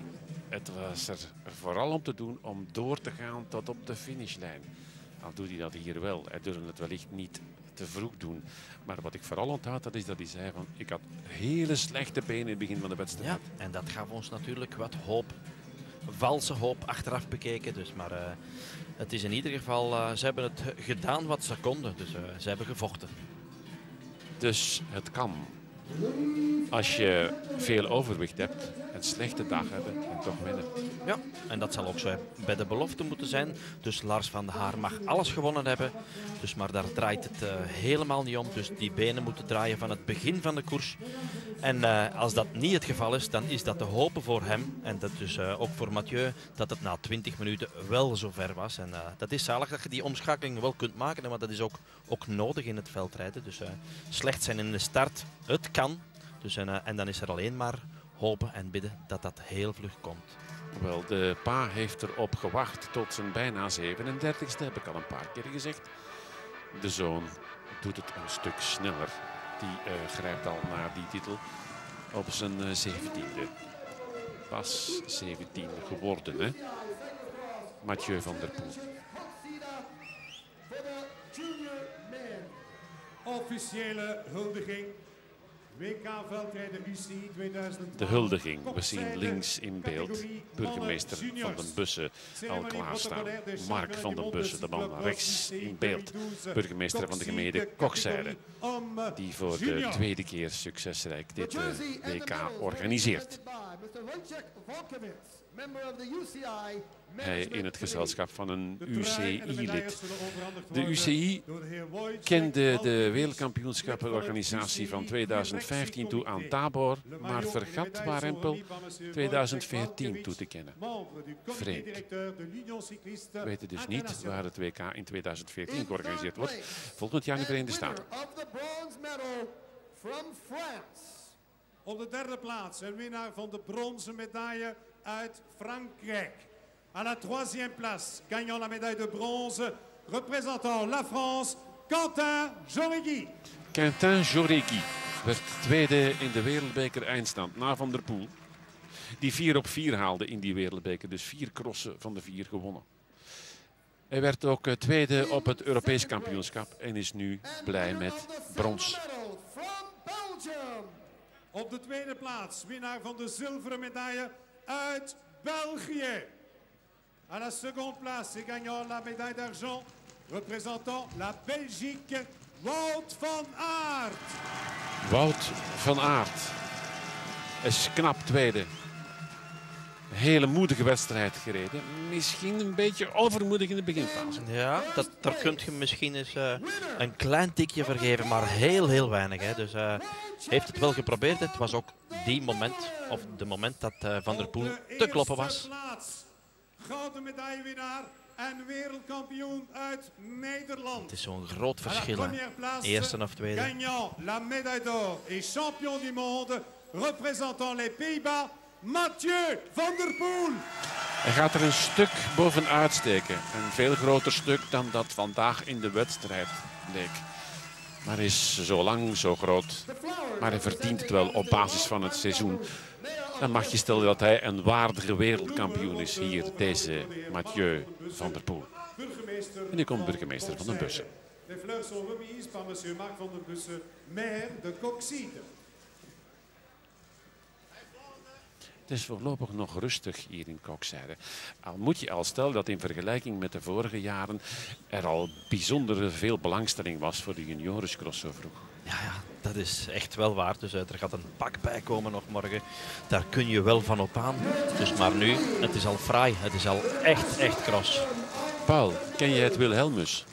Het was er vooral om te doen om door te gaan tot op de finishlijn. Al doet hij dat hier wel. Hij durfde het wellicht niet te vroeg doen. Maar wat ik vooral onthoud, dat is dat hij zei van... Ik had hele slechte benen in het begin van de wedstrijd. Ja, en dat gaf ons natuurlijk wat hoop. Valse hoop achteraf bekeken. Dus, maar eh, het is in ieder geval, eh, ze hebben het gedaan wat ze konden. Dus eh, ze hebben gevochten. Dus het kan. Als je veel overwicht hebt, een slechte dag hebben en toch winnen. Ja, en dat zal ook zo bij de belofte moeten zijn. Dus Lars van der Haar mag alles gewonnen hebben. Dus, maar daar draait het eh, helemaal niet om. Dus die benen moeten draaien van het begin van de koers. En eh, als dat niet het geval is, dan is dat te hopen voor hem. En dat dus eh, ook voor Mathieu, dat het na 20 minuten wel zover was. En dat is zalig dat je die omschakeling wel kunt maken. Want dat is ook, ook nodig in het veldrijden. Dus slecht zijn in de start, het kan. Dus, en dan is er alleen maar hopen en bidden dat dat heel vlug komt. Wel, de pa heeft erop gewacht tot zijn bijna 37ste, heb ik al een paar keer gezegd. De zoon doet het een stuk sneller. Die eh, grijpt al naar die titel op zijn eh, 17e. Pas 17 geworden, hè? Mathieu van der Poel. Officiële huldiging. WK Veldrijden UCI 2012. De huldiging. We zien links in beeld burgemeester Van den Bussen al klaarstaan. Mark van den Bussen, de man rechts in beeld. Burgemeester van de gemeente Kokzijde. Die voor de tweede keer succesrijk dit eh, WK organiseert. Hij in het gezelschap van een UCI-lid. De UCI kende de wereldkampioenschappenorganisatie van 2015 toe aan Tabor, maar vergat Warempel 2014 toe te kennen. Vreemd. We weten dus niet waar het WK in 2014 georganiseerd wordt. Volgend jaar in de Verenigde Staten. Op de derde plaats een winnaar van de bronzen medaille uit Frankrijk. À la troisième place, gagnant la médaille de bronze, représentant la France, Quentin Jorigui. Quentin Jorégui werd tweede in de wereldbeker eindstand na Van der Poel. Die 4 op 4 haalde in die wereldbeker, dus vier crossen van de vier gewonnen. Hij werd ook eh, tweede op het Europees kampioenschap en is nu blij met brons. Op de tweede plaats, winnaar van de zilveren medaille uit België. À la seconde place, et gagnant la médaille d'argent, représentant la Belgique, Wout van Aert. Wout van Aert is knap tweede. hele moedige wedstrijd gereden. Misschien een beetje overmoedig in de beginfase. Ja, dat, daar kun je misschien eens eh, een klein tikje vergeven, maar heel, heel weinig. Hè. Dus uh, heeft het wel geprobeerd. Het was ook die moment, of de moment dat uh, Van der Poel te kloppen was. Gouden medaillewinnaar en wereldkampioen uit Nederland. Het is zo'n groot verschil. Eerste of tweede. Gagnant la médaille d'or et champion du monde, représentant les Pays-Bas. Mathieu van der Poel. Hij gaat er een stuk bovenuit steken. Een veel groter stuk dan dat vandaag in de wedstrijd leek. Maar is zo lang, zo groot. Maar hij verdient het wel op basis van het seizoen. Dan mag je stellen dat hij een waardige wereldkampioen is hier, deze Mathieu van der Poel. En nu komt burgemeester van den Bussen. De fleurs sont remises par monsieur Marc van den Bussen, maire de Coxide. Het is voorlopig nog rustig hier in Kokzijde. Al moet je al stellen dat in vergelijking met de vorige jaren er al bijzonder veel belangstelling was voor de juniorscross zo vroeg. Ja, ja, dat is echt wel waar. Dus uh, er gaat een pak bij komen nog morgen. Daar kun je wel van op aan. Dus maar nu, het is al fraai. Het is al echt, echt cross. Paul, ken je het Wilhelmus?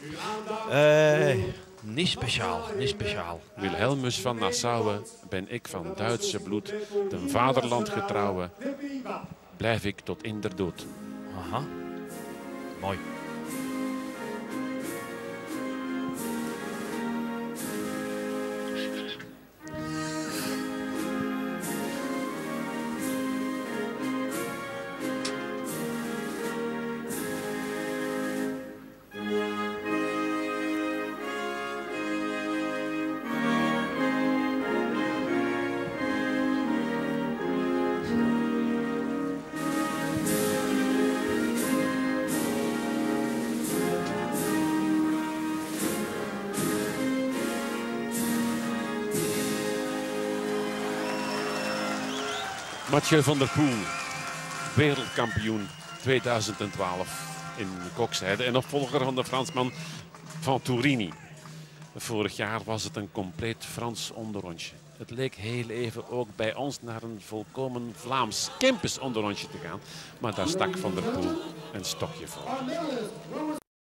Uh, niet speciaal, niet speciaal. Wilhelmus van Nassau ben ik van Duitse bloed, ten vaderland getrouwe, blijf ik tot in der dood. Aha, mooi. Mathieu van der Poel, wereldkampioen 2012 in Kokzijde en opvolger van de Fransman van Tourini. Vorig jaar was het een compleet Frans onderrondje. Het leek heel even ook bij ons naar een volkomen Vlaams Kempis onderrondje te gaan. Maar daar stak Van der Poel een stokje voor.